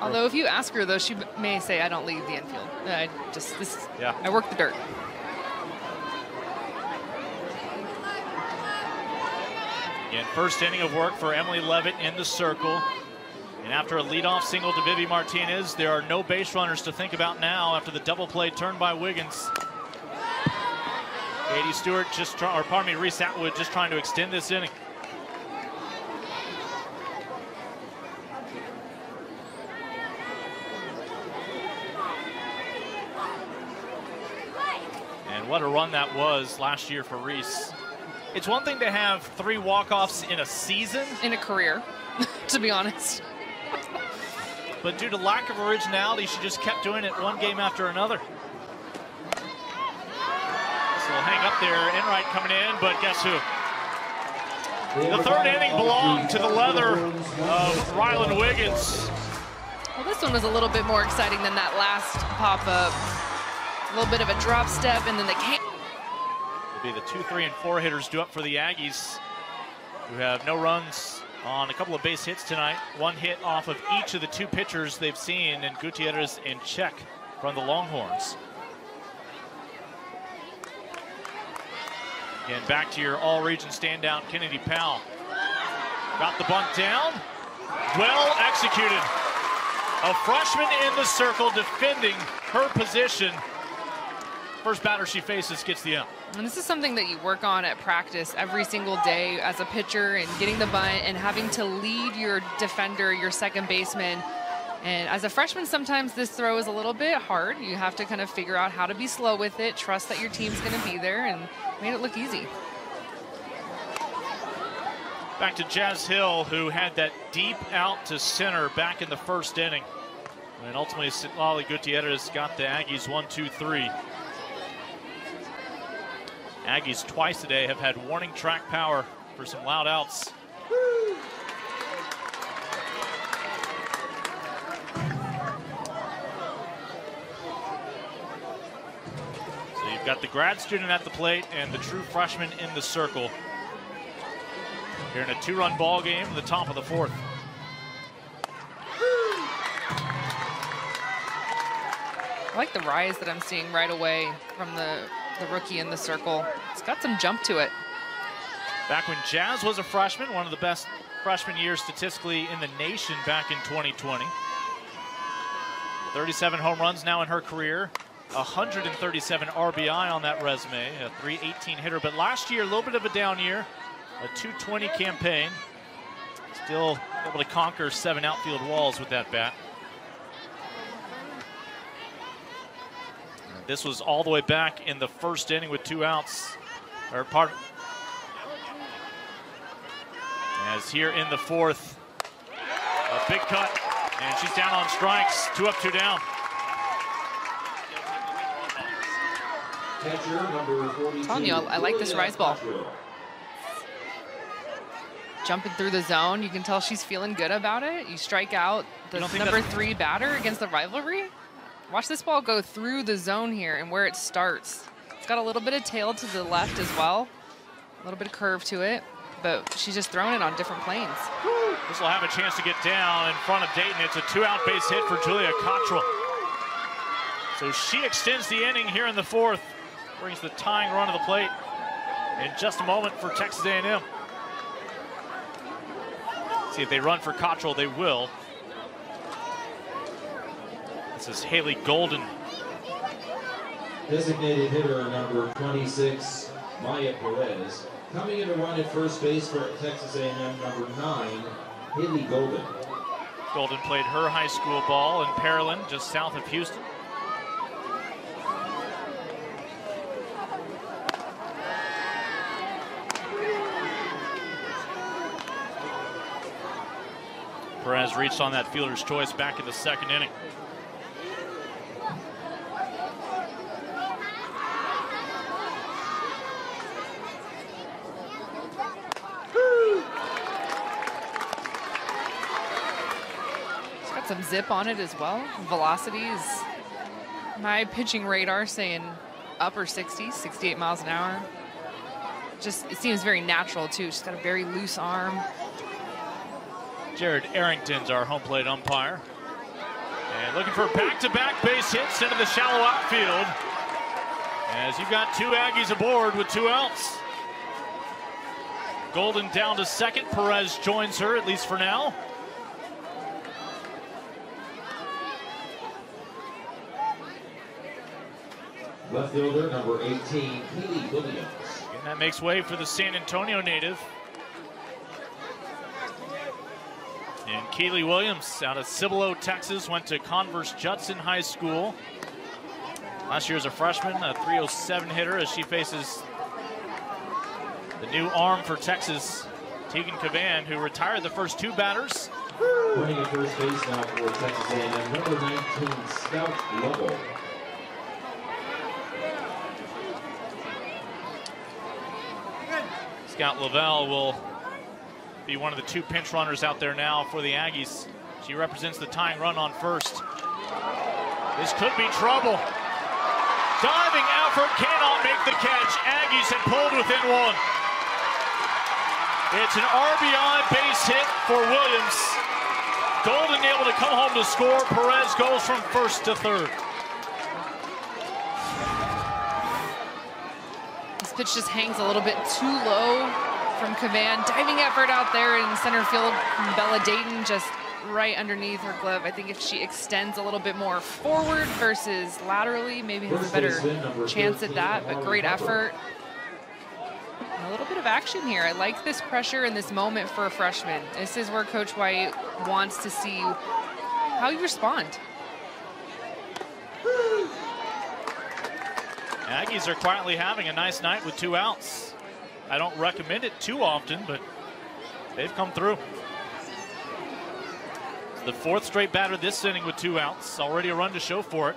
Although if you ask her, though, she may say, I don't leave the infield. I just, this, yeah. I work the dirt. Again, first inning of work for Emily Leavitt in the circle. And after a leadoff single to Vivi Martinez, there are no base runners to think about now after the double play turned by Wiggins. Katie Stewart just, or pardon me, Reese Atwood just trying to extend this inning. What a run that was last year for Reese. It's one thing to have three walk-offs in a season. In a career, to be honest. but due to lack of originality, she just kept doing it one game after another. So we'll hang up there. Enright coming in, but guess who? The third inning belonged to the leather of Rylan Wiggins. Well, this one was a little bit more exciting than that last pop-up. A little bit of a drop step, and then the can. Will be the two, three, and four hitters due up for the Aggies, who have no runs on a couple of base hits tonight. One hit off of each of the two pitchers they've seen, and Gutierrez and Czech from the Longhorns. And back to your all-region standout, Kennedy Powell. Got the bunt down. Well executed. A freshman in the circle defending her position First batter she faces gets the out. And this is something that you work on at practice every single day as a pitcher and getting the bunt and having to lead your defender, your second baseman. And as a freshman, sometimes this throw is a little bit hard. You have to kind of figure out how to be slow with it, trust that your team's going to be there, and made it look easy. Back to Jazz Hill, who had that deep out to center back in the first inning. And ultimately, Lali Gutierrez got the Aggies one, two, three. Aggies twice today have had warning track power for some loud outs. So you've Got the grad student at the plate and the true freshman in the circle. Here in a two-run ball game, the top of the fourth. I like the rise that I'm seeing right away from the, the rookie in the circle. It's got some jump to it. Back when Jazz was a freshman, one of the best freshman years statistically in the nation back in 2020. 37 home runs now in her career. 137 RBI on that resume, a 318 hitter. But last year, a little bit of a down year, a 220 campaign. Still able to conquer seven outfield walls with that bat. This was all the way back in the first inning with two outs. Or part as here in the fourth, a big cut, and she's down on strikes. Two up, two down. Catcher number 42. telling you, I like this rise ball. Jumping through the zone, you can tell she's feeling good about it. You strike out the You don't think number three batter against the rivalry. Watch this ball go through the zone here and where it starts. It's got a little bit of tail to the left as well, a little bit of curve to it, but she's just throwing it on different planes. This will have a chance to get down in front of Dayton. It's a two-out base hit for Julia Cottrell. So she extends the inning here in the fourth, brings the tying run to the plate in just a moment for Texas A&M. See if they run for Cottrell, they will. This is Haley Golden. Designated hitter number 26, Maya Perez. Coming in to run at first base for Texas A&M number 9, Haley Golden. Golden played her high school ball in Pearland, just south of Houston. Perez reached on that fielder's choice back in the second inning. Some zip on it as well. Velocity is my pitching radar saying upper 60s, 68 miles an hour. Just it seems very natural too. She's got a very loose arm. Jared Arrington's our home plate umpire. And looking for back-to-back base hits into the shallow outfield. As you've got two Aggies aboard with two outs. Golden down to second. Perez joins her, at least for now. Left fielder number 18, Keely Williams. And that makes way for the San Antonio native. And Keely Williams out of Cibolo, Texas, went to Converse Judson High School. Last year as a freshman, a 307 hitter as she faces the new arm for Texas, Teagan Kavan, who retired the first two batters. Running at first base now for Texas A&M number 19, Scout Lovell. Scout Lavelle will be one of the two pinch runners out there now for the Aggies. She represents the tying run on first. This could be trouble. Diving effort cannot make the catch. Aggies had pulled within one. It's an RBI base hit for Williams. Golden able to come home to score. Perez goes from first to third. Pitch just hangs a little bit too low from Kavan. Diving effort out there in center field from Bella Dayton, just right underneath her glove. I think if she extends a little bit more forward versus laterally, maybe has a better chance at that. But great effort. A little bit of action here. I like this pressure in this moment for a freshman. This is where Coach White wants to see how you respond. Aggies are quietly having a nice night with two outs. I don't recommend it too often, but they've come through. The fourth straight batter this inning with two outs. Already a run to show for it.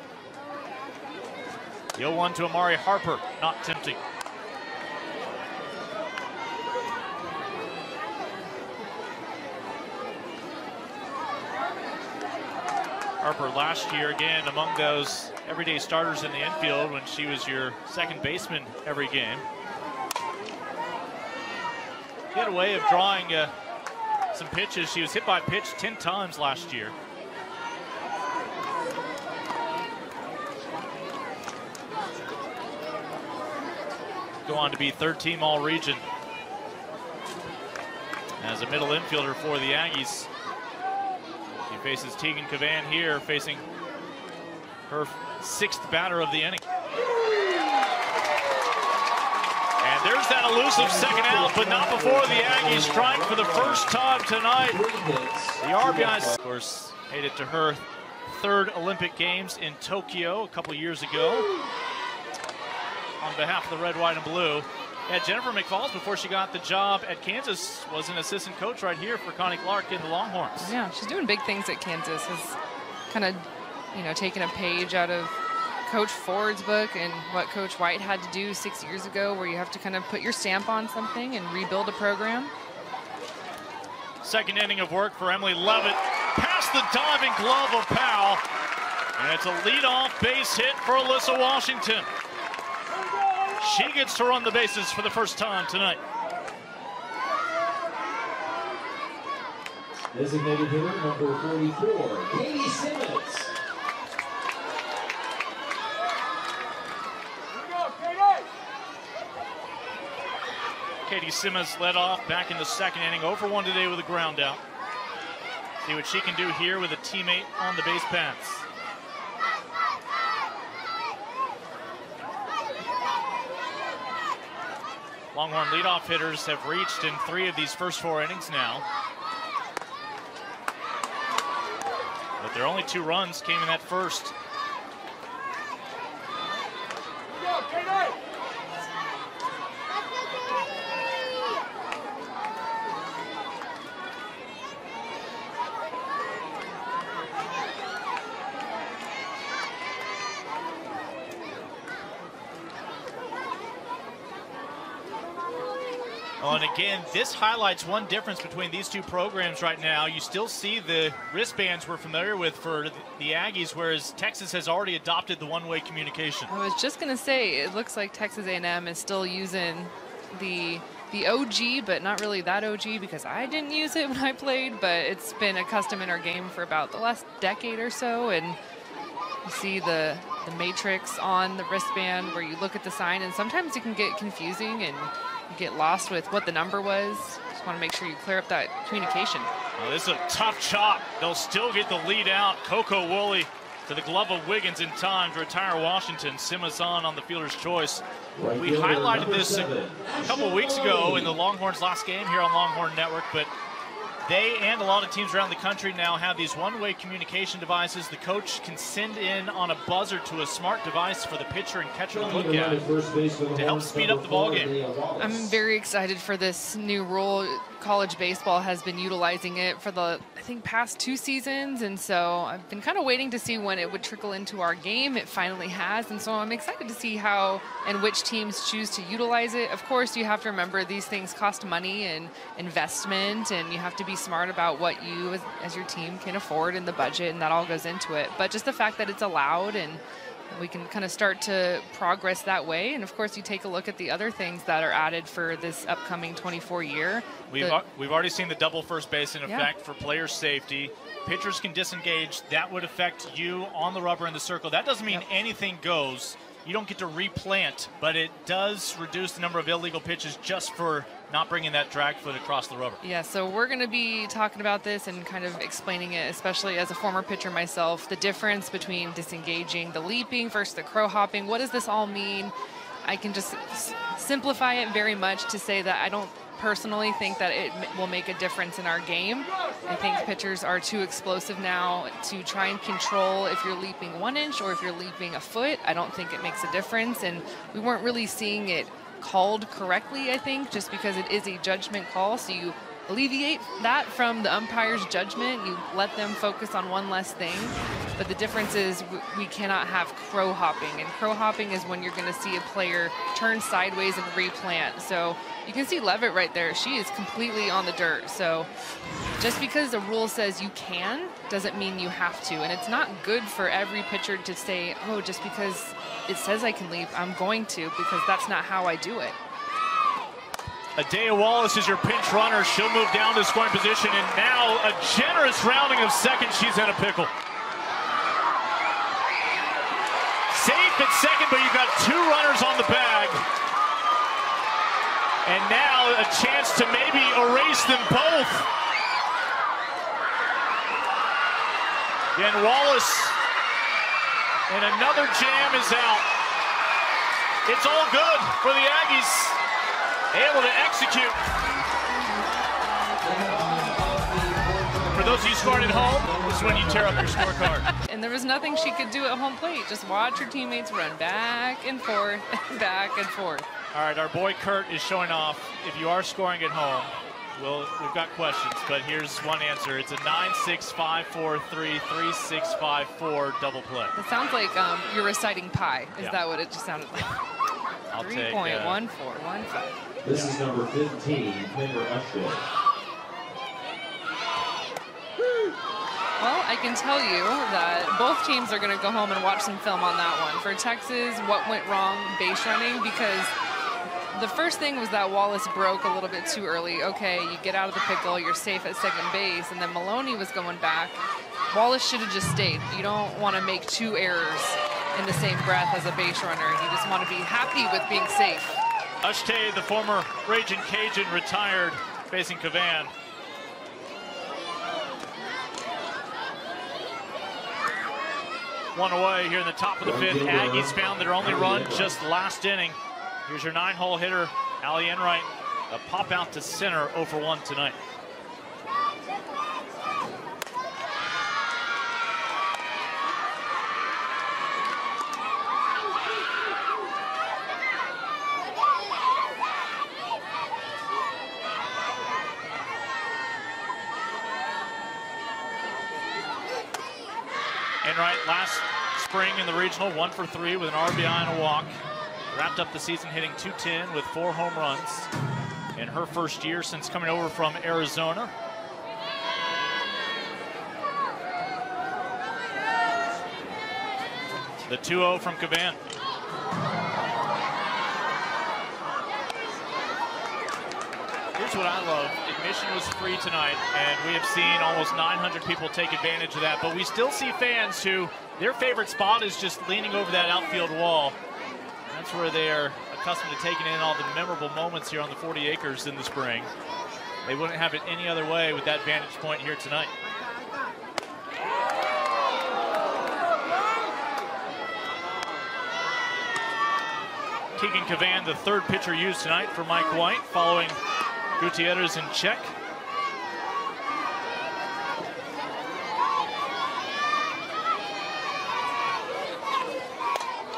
The 0-1 to Amari Harper, not tempting. Harper last year, again, among those everyday starters in the infield when she was your second baseman every game. She had a way of drawing uh, some pitches. She was hit by pitch 10 times last year. Go on to be third team all region as a middle infielder for the Aggies. She faces Teagan Kavan here, facing her sixth batter of the inning. And there's that elusive second out, but not before the Aggies strike for the first time tonight. The RBI, of course, made it to her third Olympic Games in Tokyo a couple years ago. On behalf of the red, white, and blue. Yeah, Jennifer McFalls, before she got the job at Kansas, was an assistant coach right here for Connie Clark in the Longhorns. Yeah, she's doing big things at Kansas. Has kind of, you know, taking a page out of Coach Ford's book and what Coach White had to do six years ago, where you have to kind of put your stamp on something and rebuild a program. Second inning of work for Emily Leavitt. Past the diving glove of Powell. And it's a leadoff base hit for Alyssa Washington. She gets to run the bases for the first time tonight. Designated hitter number 44, Katie Simmons. Katie Simmons led off back in the second inning, over one today with a ground out. See what she can do here with a teammate on the base paths. Longhorn leadoff hitters have reached in three of these first four innings now. But their only two runs came in that first. Oh, and again, this highlights one difference between these two programs right now. You still see the wristbands we're familiar with for the Aggies, whereas Texas has already adopted the one-way communication. I was just going to say, it looks like Texas A&M is still using the the OG, but not really that OG because I didn't use it when I played, but it's been a custom in our game for about the last decade or so, and you see the the matrix on the wristband where you look at the sign, and sometimes it can get confusing and get lost with what the number was. Just want to make sure you clear up that communication. Well, this is a tough chop. They'll still get the lead out. Koko Wooley to the glove of Wiggins in time to retire Washington. On on the fielder's choice. We highlighted this a couple weeks ago in the Longhorns' last game here on Longhorn Network, but they and a lot of teams around the country now have these one-way communication devices. The coach can send in on a buzzer to a smart device for the pitcher and catcher to look at to help speed up the ball game. I'm very excited for this new rule. College baseball has been utilizing it for the, I think, past two seasons. And so I've been kind of waiting to see when it would trickle into our game. It finally has. And so I'm excited to see how and which teams choose to utilize it. Of course, you have to remember these things cost money and investment, and you have to be smart about what you as, as your team can afford in the budget, and that all goes into it. But just the fact that it's allowed and we can kind of start to progress that way. And of course, you take a look at the other things that are added for this upcoming 24 year. We've, The- al- we've already seen the double first base in Yeah. effect for player safety. Pitchers can disengage. That would affect you on the rubber in the circle. That doesn't mean Yep. anything goes. You don't get to replant, but it does reduce the number of illegal pitches just for not bringing that drag foot across the rubber. Yeah, so we're going to be talking about this and kind of explaining it, especially as a former pitcher myself, the difference between disengaging, the leaping versus the crow hopping. What does this all mean? I can just simplify it very much to say that I don't personally think that it will make a difference in our game. I think pitchers are too explosive now to try and control if you're leaping one inch or if you're leaping a foot. I don't think it makes a difference, and we weren't really seeing it called correctly, I think, just because it is a judgment call. So you alleviate that from the umpire's judgment. You let them focus on one less thing. But the difference is we cannot have crow hopping. And crow hopping is when you're going to see a player turn sideways and replant. So you can see Leavitt right there. She is completely on the dirt. So just because the rule says you can doesn't mean you have to. And it's not good for every pitcher to say, oh, just because it says I can leave, I'm going to, because that's not how I do it. Adea Wallace is your pinch runner. She'll move down to scoring position, and now a generous rounding of second. She's in a pickle. Safe at second, but you've got two runners on the bag. And now a chance to maybe erase them both. And Wallace, and another jam is out. It's all good for the Aggies. Able to execute. For those of you scoring at home, this is when you tear up your scorecard. And there was nothing she could do at home plate. Just watch her teammates run back and forth, back and forth. All right, our boy Kurt is showing off. If you are scoring at home, we'll, we've got questions, but here's one answer. It's a 9-6-5-4-3-3-6-5-4 double play. It sounds like um, you're reciting pi. Is Yeah. that what it just sounded like? I'll uh, 3.1415. This is number 15, Kramer Eschete. Well, I can tell you that both teams are going to go home and watch some film on that one. For Texas, what went wrong base running? Because the first thing was that Wallace broke a little bit too early. Okay, you get out of the pickle, you're safe at second base, and then Maloney was going back. Wallace should have just stayed. You don't want to make two errors in the same breath as a base runner. You just want to be happy with being safe. Eschete, the former Raging Cajun, retired, facing Kavan. One away here in the top of the fifth. Aggies found their only run just last inning. Here's your nine-hole hitter, Ali Enright. A pop out to center, oh over 1 tonight. Enright last spring in the regional, one for three with an RBI and a walk. Wrapped up the season hitting 210 with four home runs in her first year since coming over from Arizona. The 2-0 from Kavan. Here's what I love. Admission was free tonight, and we have seen almost 900 people take advantage of that. But we still see fans who their favorite spot is just leaning over that outfield wall. That's where they are accustomed to taking in all the memorable moments here on the 40 acres in the spring. They wouldn't have it any other way with that vantage point here tonight. Keegan Cavan, the third pitcher used tonight for Mike White, following Gutierrez in Czech.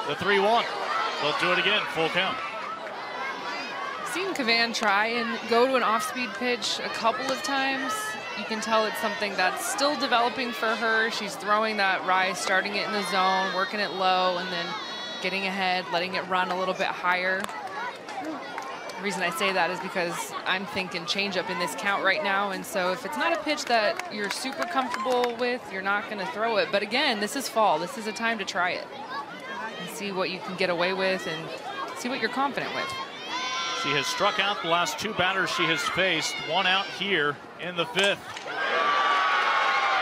The 3-1. They'll do it again, full count. Seen Kavan try and go to an off-speed pitch a couple of times. You can tell it's something that's still developing for her. She's throwing that rise, starting it in the zone, working it low, and then getting ahead, letting it run a little bit higher. The reason I say that is because I'm thinking changeup in this count right now, and so if it's not a pitch that you're super comfortable with, you're not going to throw it. But again, this is fall. This is a time to try it and see what you can get away with and see what you're confident with. She has struck out the last two batters she has faced. One out here in the fifth.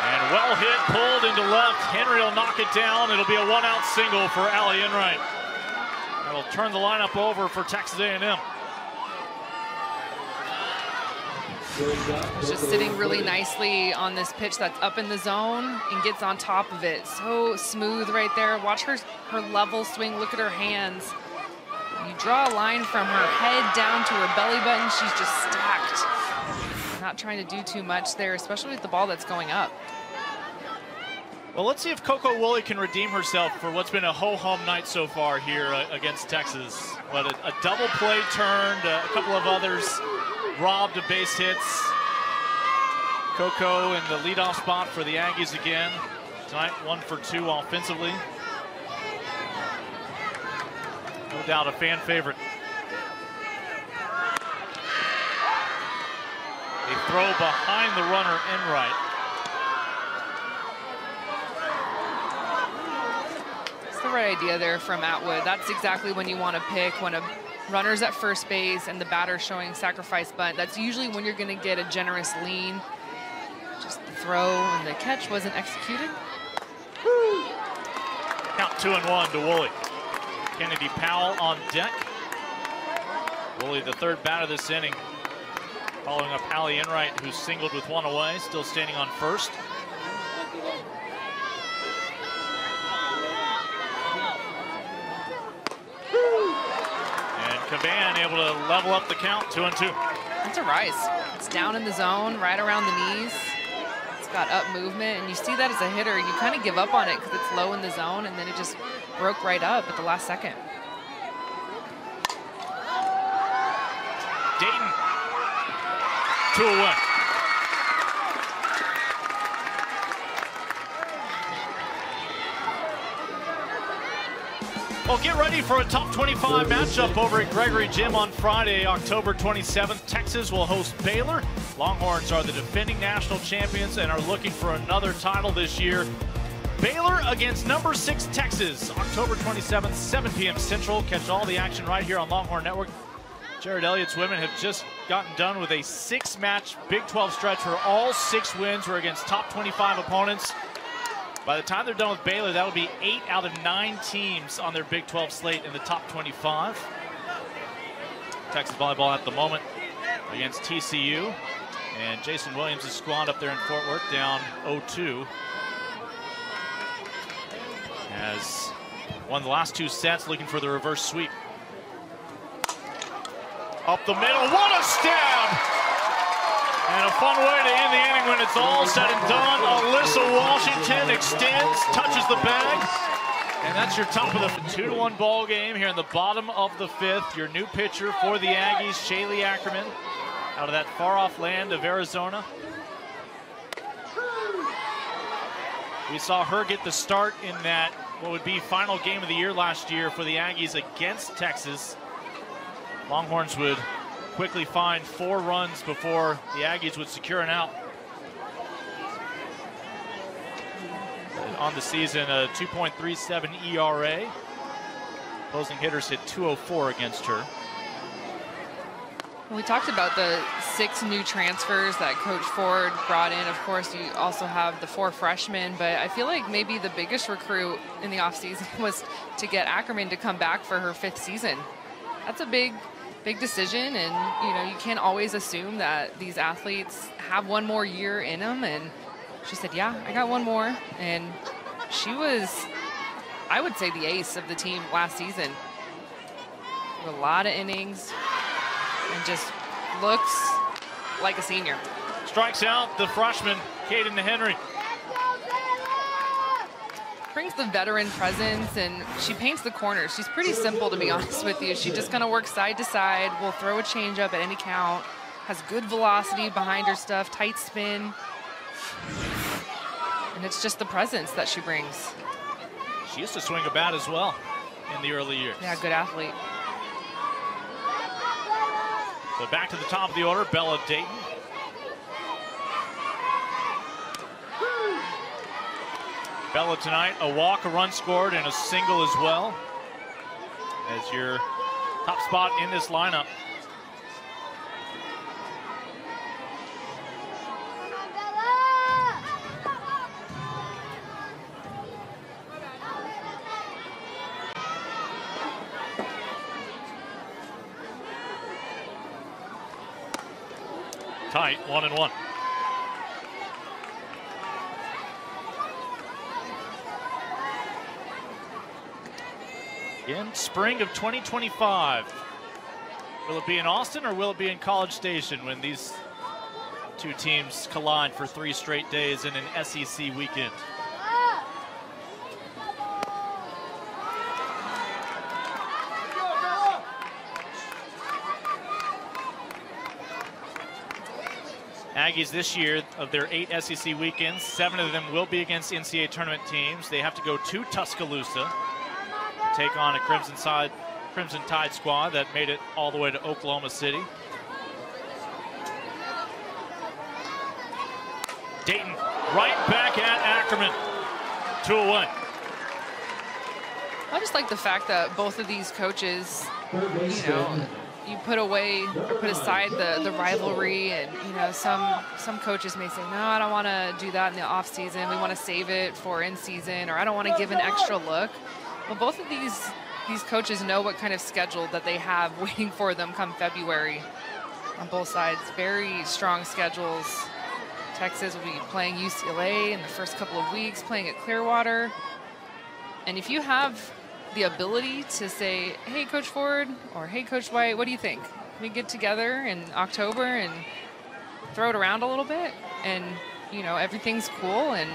And well hit, pulled into left. Henry will knock it down. It'll be a one-out single for Allie Enright. That'll turn the lineup over for Texas A&M. Just sitting really nicely on this pitch that's up in the zone and gets on top of it. So smooth right there. Watch her her level swing. Look at her hands. You draw a line from her head down to her belly button. She's just stacked. Not trying to do too much there, especially with the ball that's going up. Well, let's see if Koko Wooley can redeem herself for what's been a ho-hum night so far here uh, against Texas. But a, a double play turned, uh, a couple of others robbed of base hits. Koko in the leadoff spot for the Aggies again. Tonight, one for two offensively. No doubt a fan favorite. A throw behind the runner Enright. It's the right idea there from Atwood. That's exactly when you want to pick when a runner's at first base and the batter showing sacrifice bunt. That's usually when you're going to get a generous lean. Just the throw and the catch wasn't executed. Count two and one to Wooley. Kennedy Powell on deck. Wooley, the third bat of this inning, following up Allie Enright, who singled with one away, still standing on first. And Kavan able to level up the count, two and two. It's a rise. It's down in the zone, right around the knees. It's got up movement, and you see that as a hitter, you kind of give up on it because it's low in the zone, and then it just broke right up at the last second. Dayton, two away. Well, get ready for a top 25 matchup over at Gregory Gym on Friday, October 27th. Texas will host Baylor. Longhorns are the defending national champions and are looking for another title this year. Baylor against number six Texas, October 27th, 7 p.m. Central. Catch all the action right here on Longhorn Network. Jared Elliott's women have just gotten done with a six-match Big 12 stretch where all six wins were against top 25 opponents. By the time they're done with Baylor, that'll be eight out of nine teams on their Big 12 slate in the top 25. Texas volleyball at the moment against TCU. And Jason Williams' squad up there in Fort Worth down 0-2. Has won the last two sets, looking for the reverse sweep. Up the middle, what a stab! And a fun way to end the inning when it's all said and done. Alyssa Washington extends, touches the bag. And that's your top of the two to one ball game here in the bottom of the fifth. Your new pitcher for the Aggies, Shaylee Ackerman, out of that far off land of Arizona. We saw her get the start in that what would be final game of the year last year for the Aggies against Texas. Longhorns would quickly find four runs before the Aggies would secure an out. On the season, a 2.37 ERA. Opposing hitters hit 204 against her. We talked about the six new transfers that Coach Ford brought in. Of course, you also have the four freshmen, but I feel like maybe the biggest recruit in the offseason was to get Ackerman to come back for her fifth season. That's a big big decision and you know you can't always assume that these athletes have one more year in them and she said yeah i got one more and she was i would say the ace of the team last season. A lot of innings and just looks like a senior. Strikes out the freshman Kayden Henry brings the veteran presence and she paints the corners. She's pretty simple to be honest with you. She just kind of works side to side, will throw a changeup at any count, has good velocity behind her stuff, tight spin. And it's just the presence that she brings. She used to swing a bat as well in the early years. Yeah, good athlete. So back to the top of the order, Bella Dayton. Bella tonight, a walk, a run scored, and a single as well as your top spot in this lineup. Tight, one and one. In spring of 2025. Will it be in Austin or will it be in College Station when these two teams collide for three straight days in an SEC weekend? Aggies this year, of their eight SEC weekends, seven of them will be against NCAA tournament teams. They have to go to Tuscaloosa take on a Crimson Tide, Crimson Tide squad that made it all the way to Oklahoma City. Dayton right back at Ackerman. Two away. I just like the fact that both of these coaches, you know, you put away or put aside the, the rivalry and you know some some coaches may say no I don't want to do that in the off season we want to save it for in season or I don't want to give an extra look well both of these these coaches know what kind of schedule that they have waiting for them come February on both sides. Very strong schedules. Texas will be playing UCLA in the first couple of weeks playing at Clearwater. And if you have the ability to say, hey, Coach Ford or hey, Coach White, what do you think? We get together in October and throw it around a little bit? And, you know, everything's cool and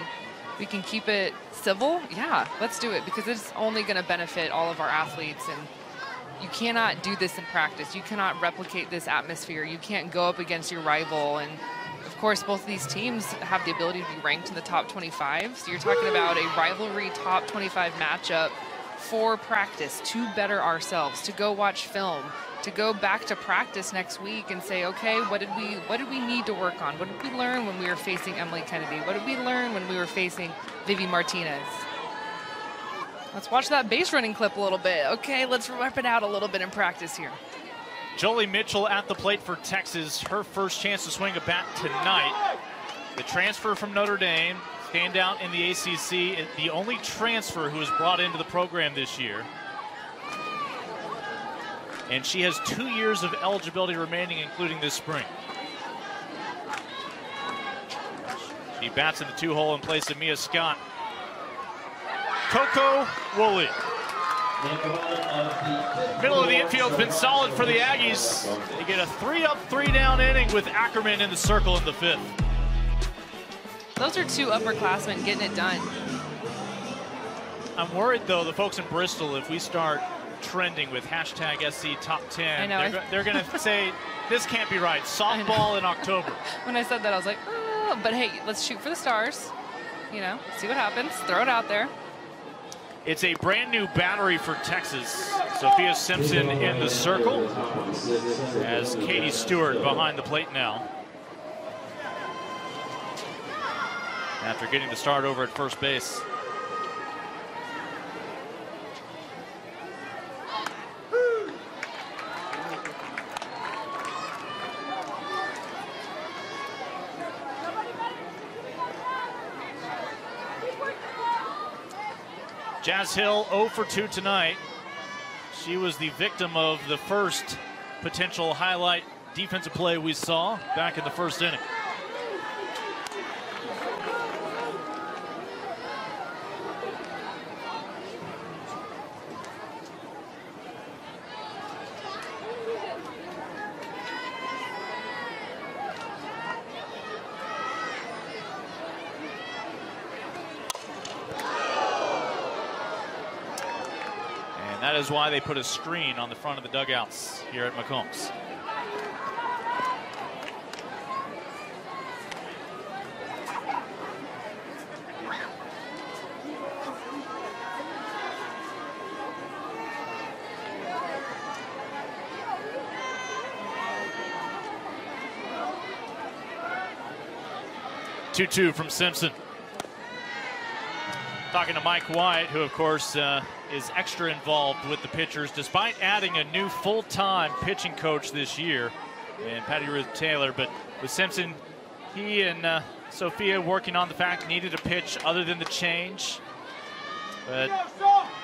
we can keep it civil. Yeah, let's do it because it's only going to benefit all of our athletes and you cannot do this in practice. You cannot replicate this atmosphere. You can't go up against your rival and of course, both of these teams have the ability to be ranked in the top 25. So you're talking about a rivalry top 25 matchup for practice to better ourselves, to go watch film, to go back to practice next week and say, okay, what did we what did we need to work on? What did we learn when we were facing Emiley Kennedy? What did we learn when we were facing Vivi Martinez? Let's watch that base running clip a little bit. Okay, let's rep it out a little bit in practice here. Joley Mitchell at the plate for Texas. Her first chance to swing a bat tonight. The transfer from Notre Dame, standout in the ACC, the only transfer who was brought into the program this year. And she has two years of eligibility remaining, including this spring. She bats in the two hole in place of Mia Scott. Koko Wooley. Middle of the infield's been solid for the Aggies. They get a three up, three down inning with Ackerman in the circle in the fifth. Those are two upperclassmen getting it done. I'm worried, though, the folks in Bristol, if we start trending with hashtag SC Top 10, know, they're, they're going to say, this can't be right. Softball in October. When I said that, I was like, oh, but hey, let's shoot for the stars. You know, see what happens. Throw it out there. It's a brand new battery for Texas. Sophia Simpson in the circle as Katie Stewart behind the plate now. After getting the start over at first base. Jazz Hill 0 for 2 tonight. She was the victim of the first potential highlight defensive play we saw back in the first inning. Is why they put a screen on the front of the dugouts here at McCombs. Two-two from Simpson. Talking to Mike White, who of course uh, is extra involved with the pitchers, despite adding a new full-time pitching coach this year, and Patty Ruth Taylor. But with Simpson, he and uh, Sophia working on the fact needed a pitch other than the change. But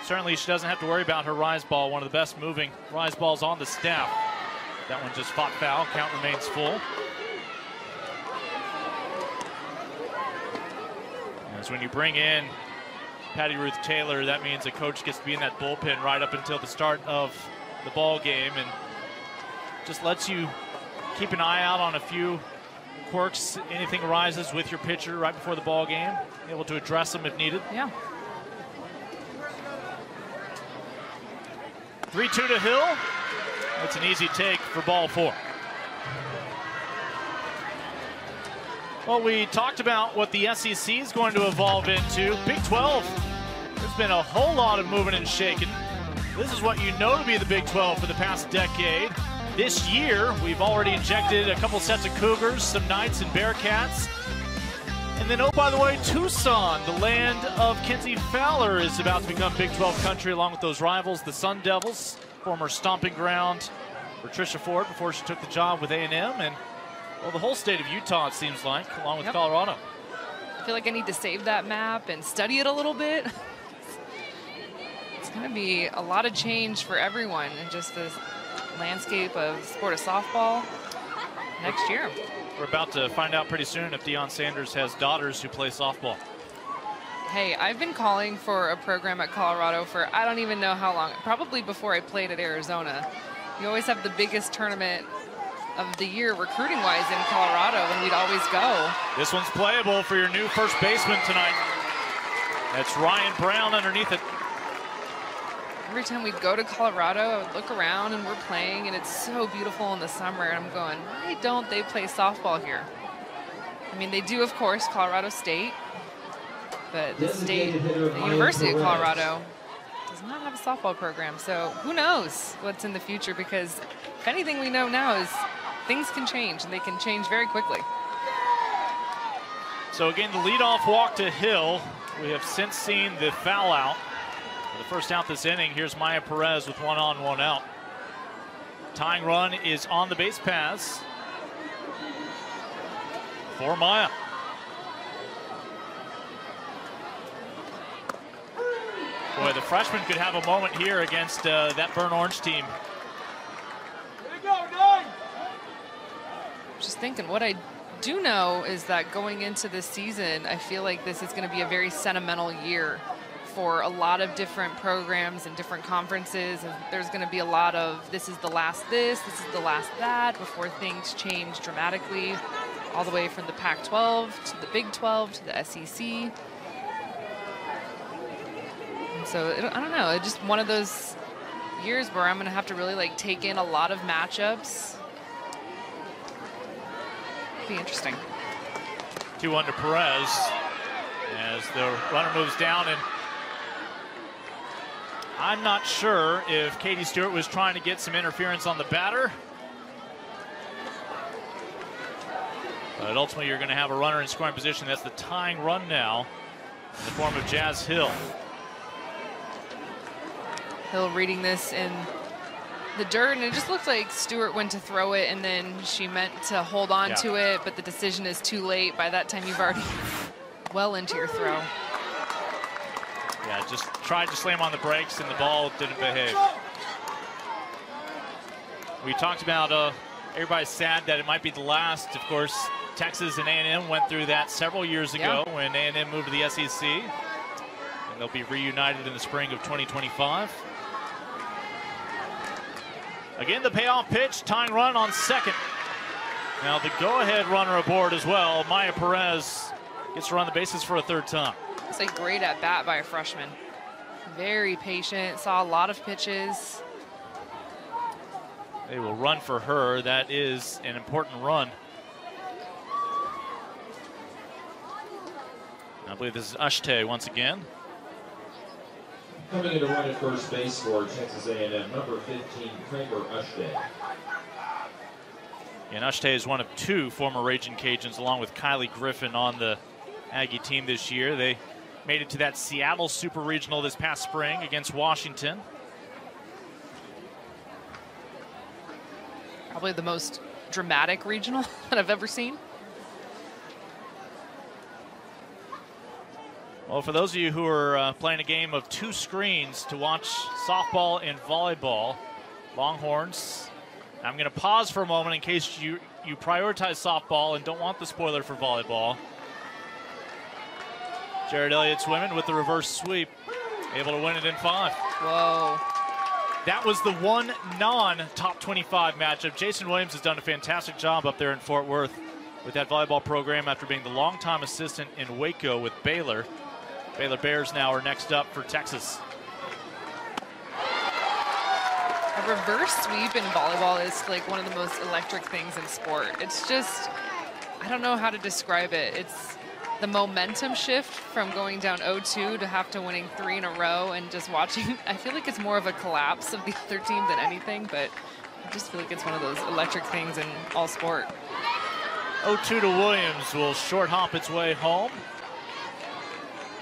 certainly she doesn't have to worry about her rise ball, one of the best moving rise balls on the staff. That one just fought foul. Count remains full. As when you bring in Patty Ruth Taylor, that means a coach gets to be in that bullpen right up until the start of the ball game and just lets you keep an eye out on a few quirks, anything arises with your pitcher right before the ball game, able to address them if needed. Yeah. 3-2 to Hill. That's an easy take for ball four. Well, we talked about what the SEC is going to evolve into. Big 12, there's been a whole lot of moving and shaking. This is what you know to be the Big 12 for the past decade. This year, we've already injected a couple sets of Cougars, some Knights and Bearcats. And then, oh, by the way, Tucson, the land of Kenzie Fowler, is about to become Big 12 country along with those rivals, the Sun Devils, former stomping ground for Trisha Ford before she took the job with A&M. And well, the whole state of Utah, it seems like, along with Yep. Colorado. I feel like I need to save that map and study it a little bit. It's going to be a lot of change for everyone in just the landscape of sport of softball next year. We're about to find out pretty soon if Deion Sanders has daughters who play softball. Hey, I've been calling for a program at Colorado for I don't even know how long, probably before I played at Arizona. You always have the biggest tournament of the year recruiting wise in Colorado, and we'd always go. This one's playable for your new first baseman tonight. That's Ryan Brown underneath it. Every time we'd go to Colorado, I would look around and we're playing, and it's so beautiful in the summer. And I'm going, why don't they play softball here? I mean, they do, of course, Colorado State, but the state, the University of Colorado does not have a softball program. So who knows what's in the future? Because if anything we know now is things can change, and they can change very quickly. So again, the leadoff walk to Hill. We have since seen the foul out. The first out this inning, here's Maya Perez with one on, one out. Tying run is on the base paths for Maya. Boy, the freshman could have a moment here against uh, that Burn Orange team. just thinking what I do know is that going into this season, I feel like this is going to be a very sentimental year for a lot of different programs and different conferences. And there's going to be a lot of this is the last this, this is the last that before things change dramatically, all the way from the Pac 12 to the Big 12 to the SEC. And so it, I don't know, it's just one of those years where I'm going to have to really like take in a lot of matchups be interesting. 2 under Perez as the runner moves down. And I'm not sure if Katie Stewart was trying to get some interference on the batter. But ultimately, you're going to have a runner in scoring position. That's the tying run now in the form of Jazz Hill. Hill reading this in the dirt, and it just looked like Stewart went to throw it, and then she meant to hold on Yeah. to it, but the decision is too late. By that time, you've already well into your throw. Yeah, just tried to slam on the brakes, and the ball didn't behave. We talked about uh, everybody's sad that it might be the last. Of course, Texas and A&M went through that several years ago when A&M moved to the SEC. And they'll be reunited in the spring of 2025. Again, the payoff pitch, tying run on second. Now the go-ahead runner aboard as well. Maya Perez gets to run the bases for a third time. It's a great at bat by a freshman. Very patient, saw a lot of pitches. They will run for her. That is an important run. I believe this is Eschete once again. Coming in to run at first base for Texas A&M, number 15, Kramer Eschete. And Eschete is one of two former Raging Cajuns, along with Kylie Griffin on the Aggie team this year. They made it to that Seattle Super Regional this past spring against Washington. Probably the most dramatic regional that I've ever seen. Well, for those of you who are uh, playing a game of two screens to watch softball and volleyball, Longhorns, I'm going to pause for a moment in case you, you prioritize softball and don't want the spoiler for volleyball. Jared Elliott's women with the reverse sweep, able to win it in five. Whoa. That was the one non-top 25 matchup. Jason Williams has done a fantastic job up there in Fort Worth with that volleyball program after being the longtime assistant in Waco with Baylor. Baylor Bears now are next up for Texas. A reverse sweep in volleyball is like one of the most electric things in sport. It's just I don't know how to describe it. It's the momentum shift from going down 0-2 to have to winning three in a row and just watching. I feel like it's more of a collapse of the other team than anything, but I just feel like it's one of those electric things in all sport. 0-2 to Williams will short hop its way home.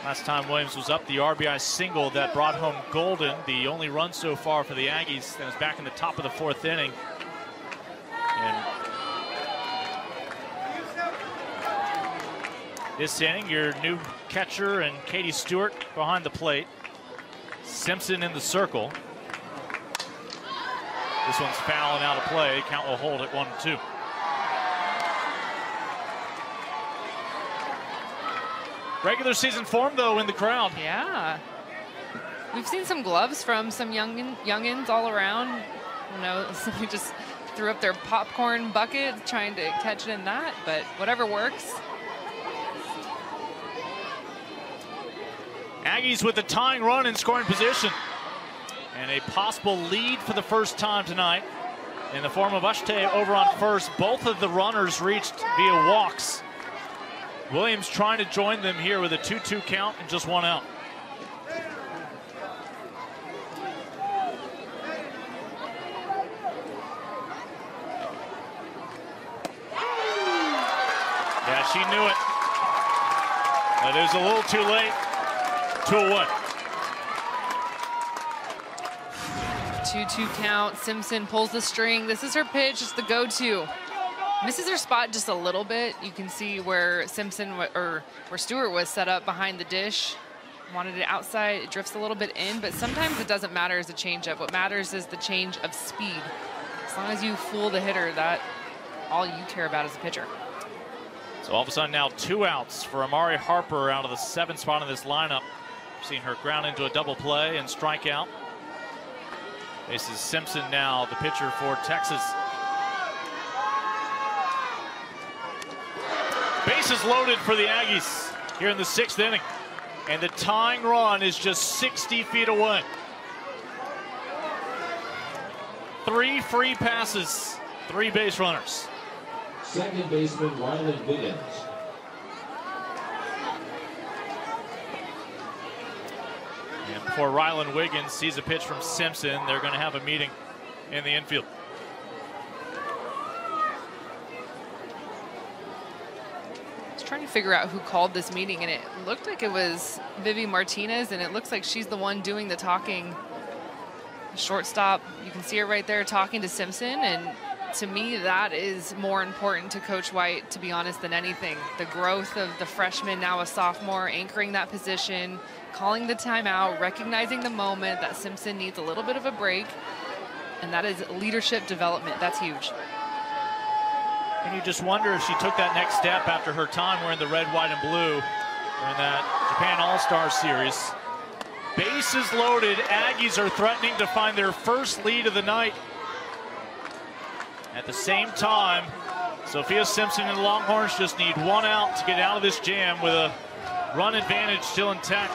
Last time Williams was up, the RBI single that brought home Golden, the only run so far for the Aggies. That was back in the top of the fourth inning. And this inning, your new catcher and Katie Stewart behind the plate. Simpson in the circle. This one's foul and out of play. Count will hold at one and two. Regular season form, though, in the crowd. Yeah. We've seen some gloves from some young youngins all around. You know, somebody just threw up their popcorn bucket trying to catch it in that, but whatever works. Aggies with the tying run in scoring position. And a possible lead for the first time tonight in the form of Eschete over on first. Both of the runners reached via walks. Williams trying to join them here with a 2-2 count and just one out. Yeah, she knew it. But a little too late. 2-1. 2-2 count. Simpson pulls the string. This is her pitch. It's the go-to. Misses her spot just a little bit. You can see where Simpson or where Stewart was set up behind the dish. Wanted it outside. It drifts a little bit in, but sometimes it doesn't matter as a changeup. What matters is the change of speed. As long as you fool the hitter, that all you care about as a pitcher. So all of a sudden now two outs for Amari Harper out of the seventh spot in this lineup. Seeing her ground into a double play and strike out. This is Simpson now, the pitcher for Texas. Bases loaded for the Aggies here in the sixth inning. And the tying run is just 60 feet away. Three free passes, three base runners. Second baseman Rylan Wiggins. And before Rylan Wiggins sees a pitch from Simpson, they're going to have a meeting in the infield. I was trying to figure out who called this meeting, and it looked like it was Vivi Martinez, and it looks like she's the one doing the talking. Shortstop, you can see her right there talking to Simpson, and to me, that is more important to Coach White, to be honest, than anything. The growth of the freshman, now a sophomore, anchoring that position, calling the timeout, recognizing the moment that Simpson needs a little bit of a break, and that is leadership development. That's huge. And you just wonder if she took that next step after her time wearing the red, white, and blue in that Japan All-Star Series. Bases loaded. Aggies are threatening to find their first lead of the night. At the same time, Sophia Simpson and the Longhorns just need one out to get out of this jam with a run advantage still intact.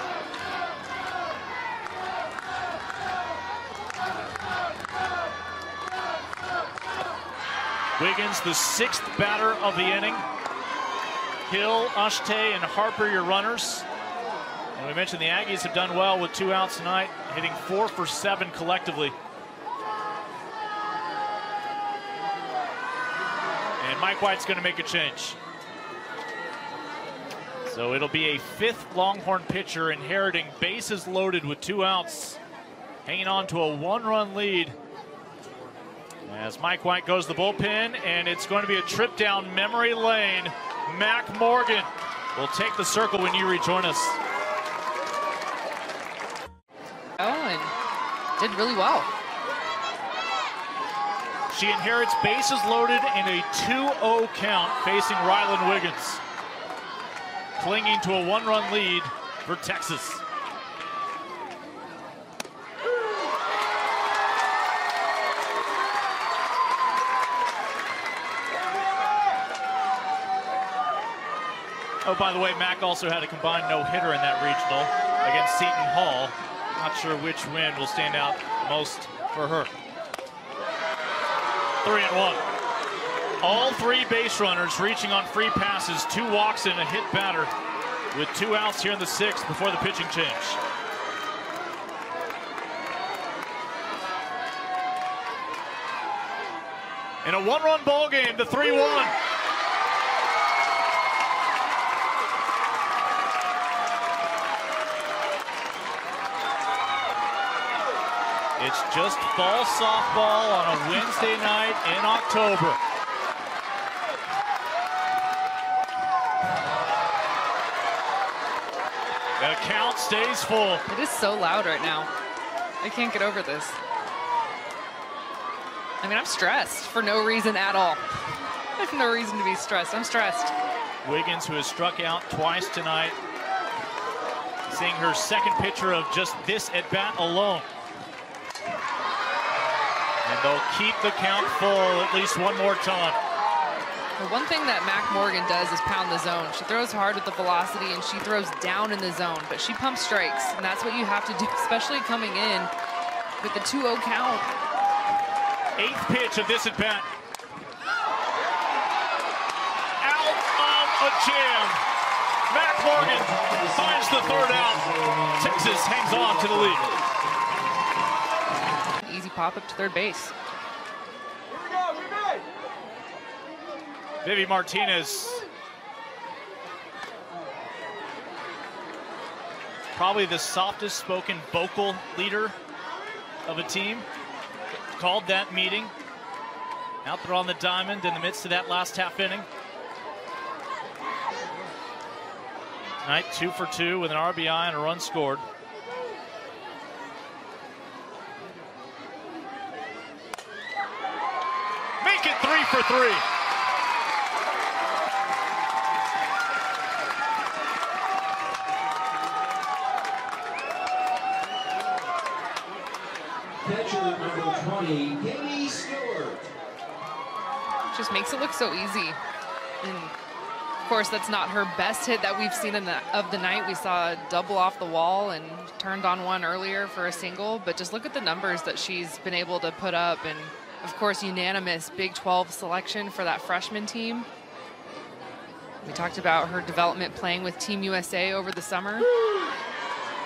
Wiggins, the sixth batter of the inning. Hill, Eschete, and Harper, your runners. And we mentioned the Aggies have done well with two outs tonight, hitting four for seven collectively. And Mike White's going to make a change. So it'll be a fifth Longhorn pitcher inheriting bases loaded with two outs, hanging on to a one-run lead as Mike White goes the bullpen, and it's going to be a trip down memory lane. Mac Morgan will take the circle when you rejoin us. Oh, and did really well. She inherits bases loaded in a 2-0 count facing Rylan Wiggins. Clinging to a one-run lead for Texas. Oh, by the way, Mac also had a combined no-hitter in that regional against Seton Hall. Not sure which win will stand out most for her. Three and one. All three base runners reaching on free passes, two walks and a hit batter with two outs here in the sixth before the pitching change. In a one-run ball game, the 3-1. It's just fall softball on a Wednesday night in October. The count stays full. It is so loud right now. I can't get over this. I mean, I'm stressed for no reason at all. There's no reason to be stressed. I'm stressed. Wiggins, who has struck out twice tonight, seeing her second pitcher of just this at bat alone. And they'll keep the count full at least one more time. The one thing that Mac Morgan does is pound the zone. She throws hard with the velocity and she throws down in the zone, but she pumps strikes, and that's what you have to do, especially coming in with the 2-0 count. Eighth pitch of this at bat. Out of a jam. Mac Morgan finds the third out. Texas hangs on to the lead. Pop up to third base. Vivi Martinez. Probably the softest spoken vocal leader of a team. Called that meeting out there on the diamond in the midst of that last half inning. Tonight, two for two with an RBI and a run scored. Make it three for three. Catcher number 20, Katie Stewart. Just makes it look so easy. And of course, that's not her best hit that we've seen in the of the night. We saw a double off the wall and turned on one earlier for a single. But just look at the numbers that she's been able to put up. And of course, unanimous Big 12 selection for that freshman team. We talked about her development playing with Team USA over the summer.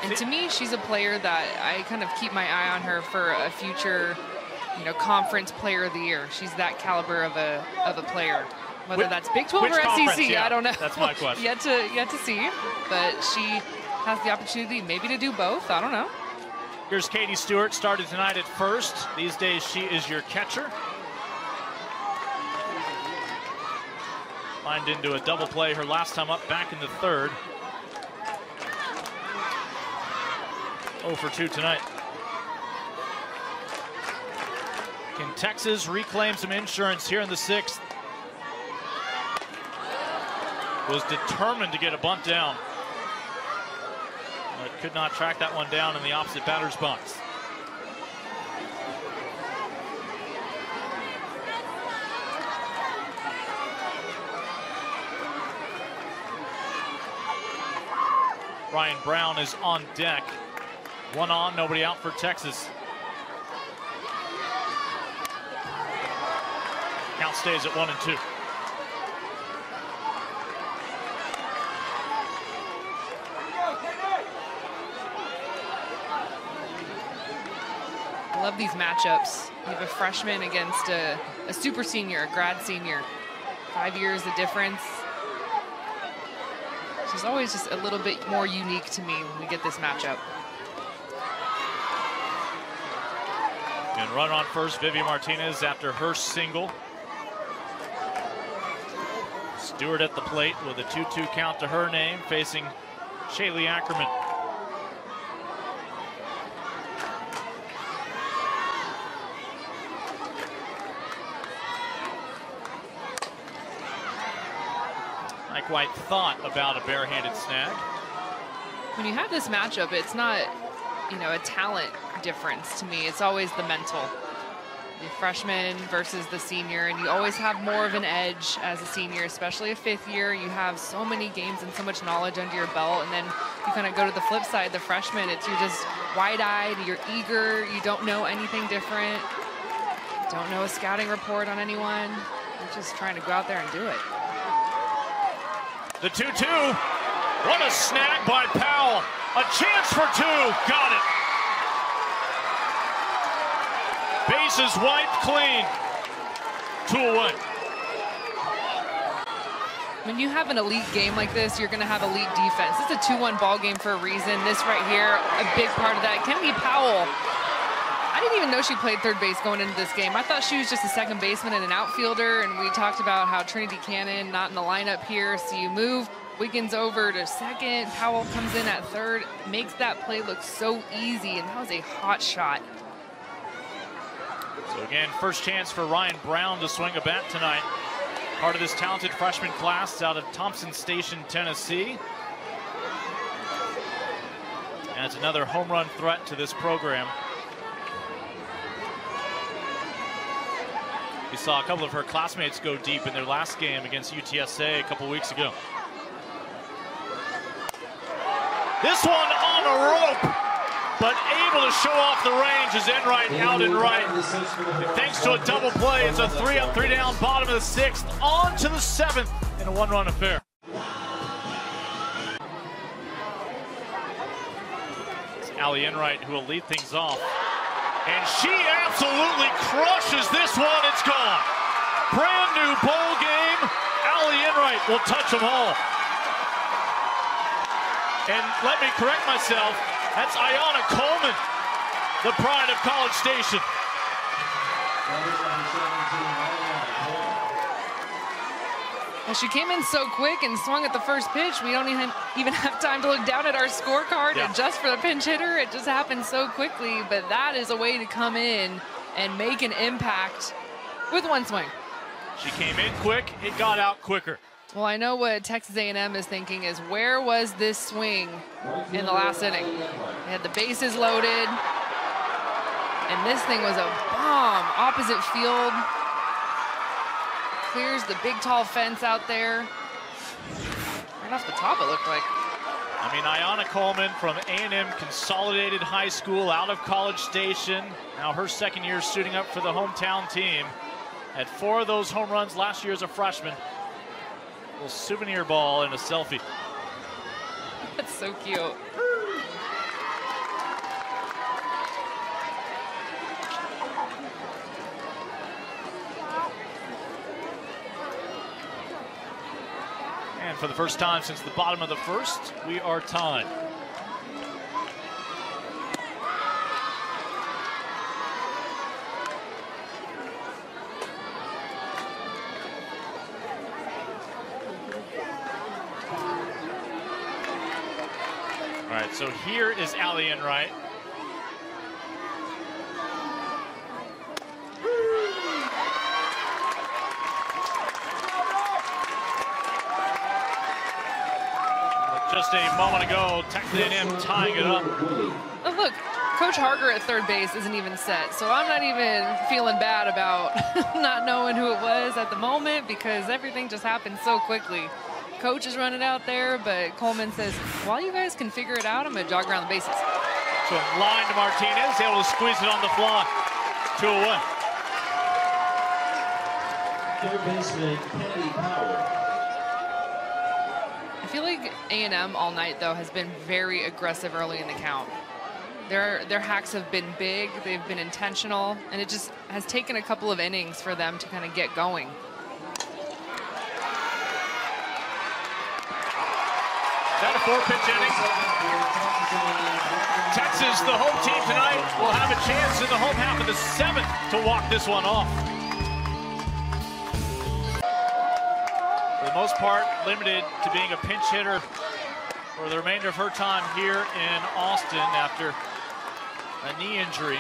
And to me, she's a player that I kind of keep my eye on her for a future, you know, conference player of the year. She's that caliber of a of a player. Whether Which- that's Big 12 which or? SEC, Yeah, I don't know. that's my question. yet to yet to see, but she has the opportunity maybe to do both. I don't know. Here's Katie Stewart, started tonight at first. These days, she is your catcher. Lined into a double play her last time up back in the third. 0 for 2 tonight. Can Texas reclaim some insurance here in the sixth? Was determined to get a bunt down. Could not track that one down in the opposite batter's box. Ryan Brown is on deck. One on, nobody out for Texas. Count stays at one and two. Love these matchups. You have a freshman against a, a super senior, a grad senior. Five years the difference. It's always just a little bit more unique to me when we get this matchup. And run on first, Vivi Martinez after her single. Stewart at the plate with a 2-2 count to her name, facing Shaylee Ackerman. White thought about a barehanded snag. When you have this matchup, it's not, you know, a talent difference to me. It's always the mental. The freshman versus the senior, and you always have more of an edge as a senior, especially a fifth year. You have so many games and so much knowledge under your belt, and then you kind of go to the flip side, the freshman, it's you're just wide-eyed, you're eager, you don't know anything different, don't know a scouting report on anyone. They're just trying to go out there and do it. The 2-2. What a snag by Powell. A chance for two. Got it. Bases wiped clean. Two away. When you have an elite game like this, you're going to have elite defense. It's a 2-1 ball game for a reason. This right here, a big part of that. Kennedy Powell, didn't even know she played third base going into this game. I thought she was just a second baseman and an outfielder, and we talked about how Trinity Cannon not in the lineup here, so you move Wiggins over to second. Powell comes in at third, makes that play look so easy, and that was a hot shot. So again, first chance for Ryan Brown to swing a bat tonight. Part of this talented freshman class out of Thompson Station, Tennessee. And it's another home run threat to this program. We saw a couple of her classmates go deep in their last game against UTSA a couple weeks ago. This one on a rope, but able to show off the range is Enright out and right. Thanks to a double play, it's a three up, three down, bottom of the sixth, on to the seventh in a one-run affair. Allie Enright who will lead things off. And she absolutely crushes this one. It's gone. Brand new bowl game. Allie Enright will touch them all. And let me correct myself, that's Ayana Coleman, the pride of College Station. She came in so quick and swung at the first pitch. We don't even even have time to look down at our scorecard Yeah. and just for the pinch hitter. It just happened so quickly. But that is a way to come in and make an impact with one swing. She came in quick, it got out quicker. Well, I know what Texas A&M is thinking is where was this swing in the last inning? They had the bases loaded, and this thing was a bomb opposite field. Clears the big tall fence out there. Right off the top, it looked like. I mean, Ayana Coleman from A&M Consolidated High School out of College Station. Now her second year suiting up for the hometown team. Had four of those home runs last year as a freshman. little souvenir ball and a selfie. That's so cute. And for the first time since the bottom of the first, we are tied. All right, so here is Allie Enright. Just a moment ago, Texas A&M tying it up. Oh, look, Coach Harger at third base isn't even set, so I'm not even feeling bad about not knowing who it was at the moment because everything just happened so quickly. Coach is running out there, but Coleman says, while you guys can figure it out, I'm going to jog around the bases. So line to Martinez, able to squeeze it on the fly. Two away. Third baseman Kennedy Powell. Feel like A&M all night, though, has been very aggressive early in the count. Their, their hacks have been big, they've been intentional, and it just has taken a couple of innings for them to kind of get going. That a four pitch inning? Texas, the home team tonight, will have a chance in the home half of the seventh to walk this one off. Most part, limited to being a pinch hitter for the remainder of her time here in Austin after a knee injury.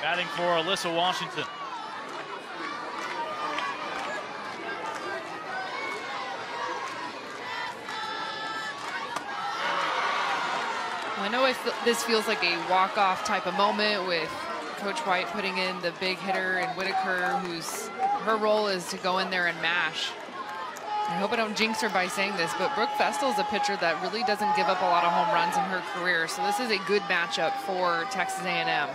Batting for Alyssa Washington. This feels like a walk-off type of moment with Coach White putting in the big hitter and Whitaker, whose her role is to go in there and mash. I hope I don't jinx her by saying this, but Brooke Vestal is a pitcher that really doesn't give up a lot of home runs in her career. So this is a good matchup for Texas A&M.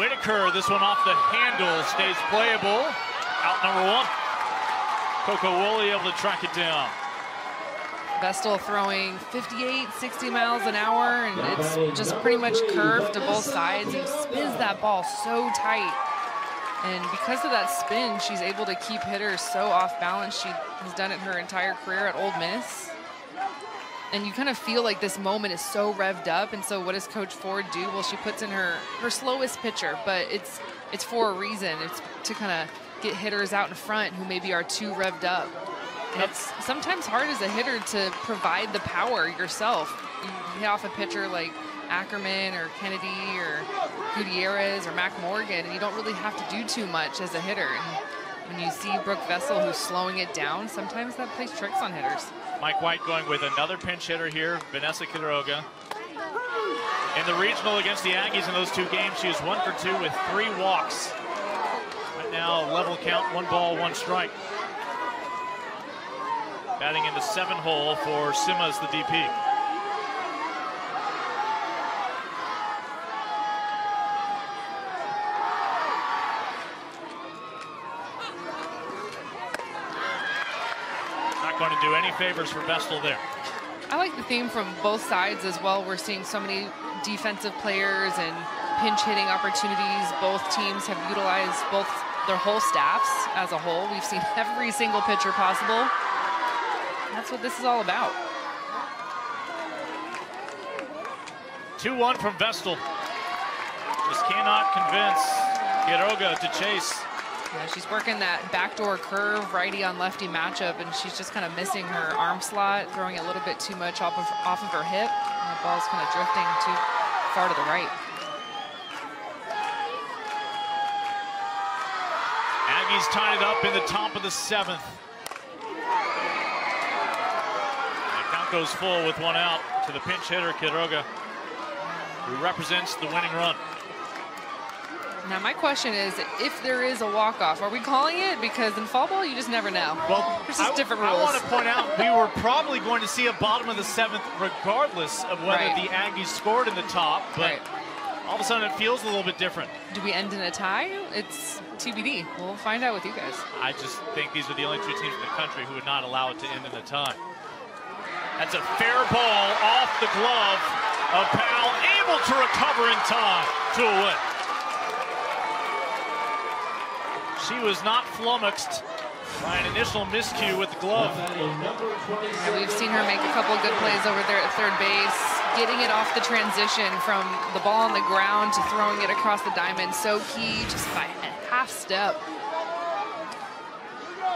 Whitaker, this one off the handle, stays playable. Out number one. Koko Wooley able to track it down. Vestal throwing 58, 60 miles an hour, and it's just pretty much curved to both sides and spins that ball so tight. And because of that spin, she's able to keep hitters so off balance. She has done it her entire career at Ole Miss. And you kind of feel like this moment is so revved up. And so what does Coach Ford do? Well, she puts in her, her slowest pitcher, but it's it's for a reason. It's to kind of get hitters out in front who maybe are too revved up. It's sometimes hard as a hitter to provide the power yourself. You hit off a pitcher like Ackerman or Kennedy or Gutierrez or Mac Morgan, and you don't really have to do too much as a hitter. And when you see Brooke Vestal who's slowing it down, sometimes that plays tricks on hitters. Mike White going with another pinch hitter here, Vanessa Quiroga. In the regional against the Aggies in those two games, she is one for two with three walks. Right now, level count, one ball, one strike. Batting in the seven hole for Simas, the DP. Not going to do any favors for Vestal there. I like the theme from both sides as well. We're seeing so many defensive players and pinch hitting opportunities. Both teams have utilized both their whole staffs as a whole. We've seen every single pitcher possible. That's what this is all about. 2-1 from Vestal. Just cannot convince Quiroga to chase. Yeah, she's working that backdoor curve righty on lefty matchup, and she's just kind of missing her arm slot, throwing a little bit too much off of off of her hip. And the ball's kind of drifting too far to the right. Aggies tied it up in the top of the seventh. The count goes full with one out to the pinch hitter, Quiroga, who represents the winning run. Now, my question is, if there is a walk-off, are we calling it? Because in fall ball, you just never know. Well, There's just I, different rules. I want to point out we were probably going to see a bottom of the seventh regardless of whether Right. the Aggies scored in the top, but Right. all of a sudden it feels a little bit different. Do we end in a tie? It's TBD. We'll find out with you guys. I just think these are the only two teams in the country who would not allow it to end in a tie. That's a fair ball off the glove of Powell, able to recover in time to a win. She was not flummoxed by an initial miscue with the glove. Batting number 27. And we've seen her make a couple good plays over there at third base, getting it off the transition from the ball on the ground to throwing it across the diamond. So key, just by a half step.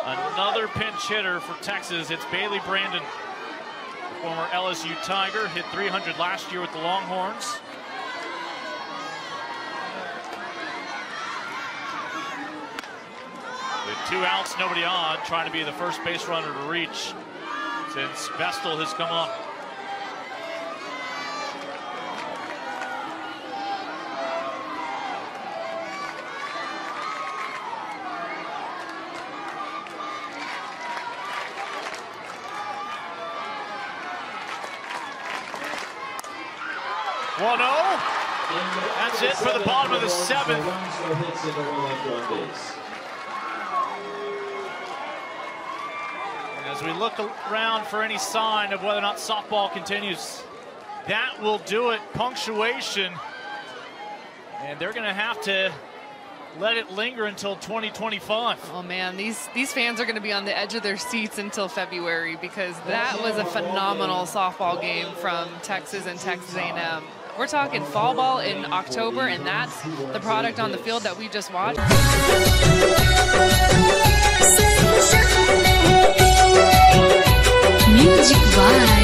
Another pinch hitter for Texas. It's Bailey Brandon, former LSU Tiger, hit 300 last year with the Longhorns. With two outs, nobody on, trying to be the first base runner to reach since Vestal has come up. One zero. That's it for the bottom of the seventh. As we look around for any sign of whether or not softball continues, that will do it. Punctuation. And they're going to have to let it linger until 2025. Oh man, these these fans are going to be on the edge of their seats until February because that was a phenomenal softball game from Texas and Texas A&M. We're talking fall ball in October, and that's the product on the field that we just watched. Music by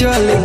চলে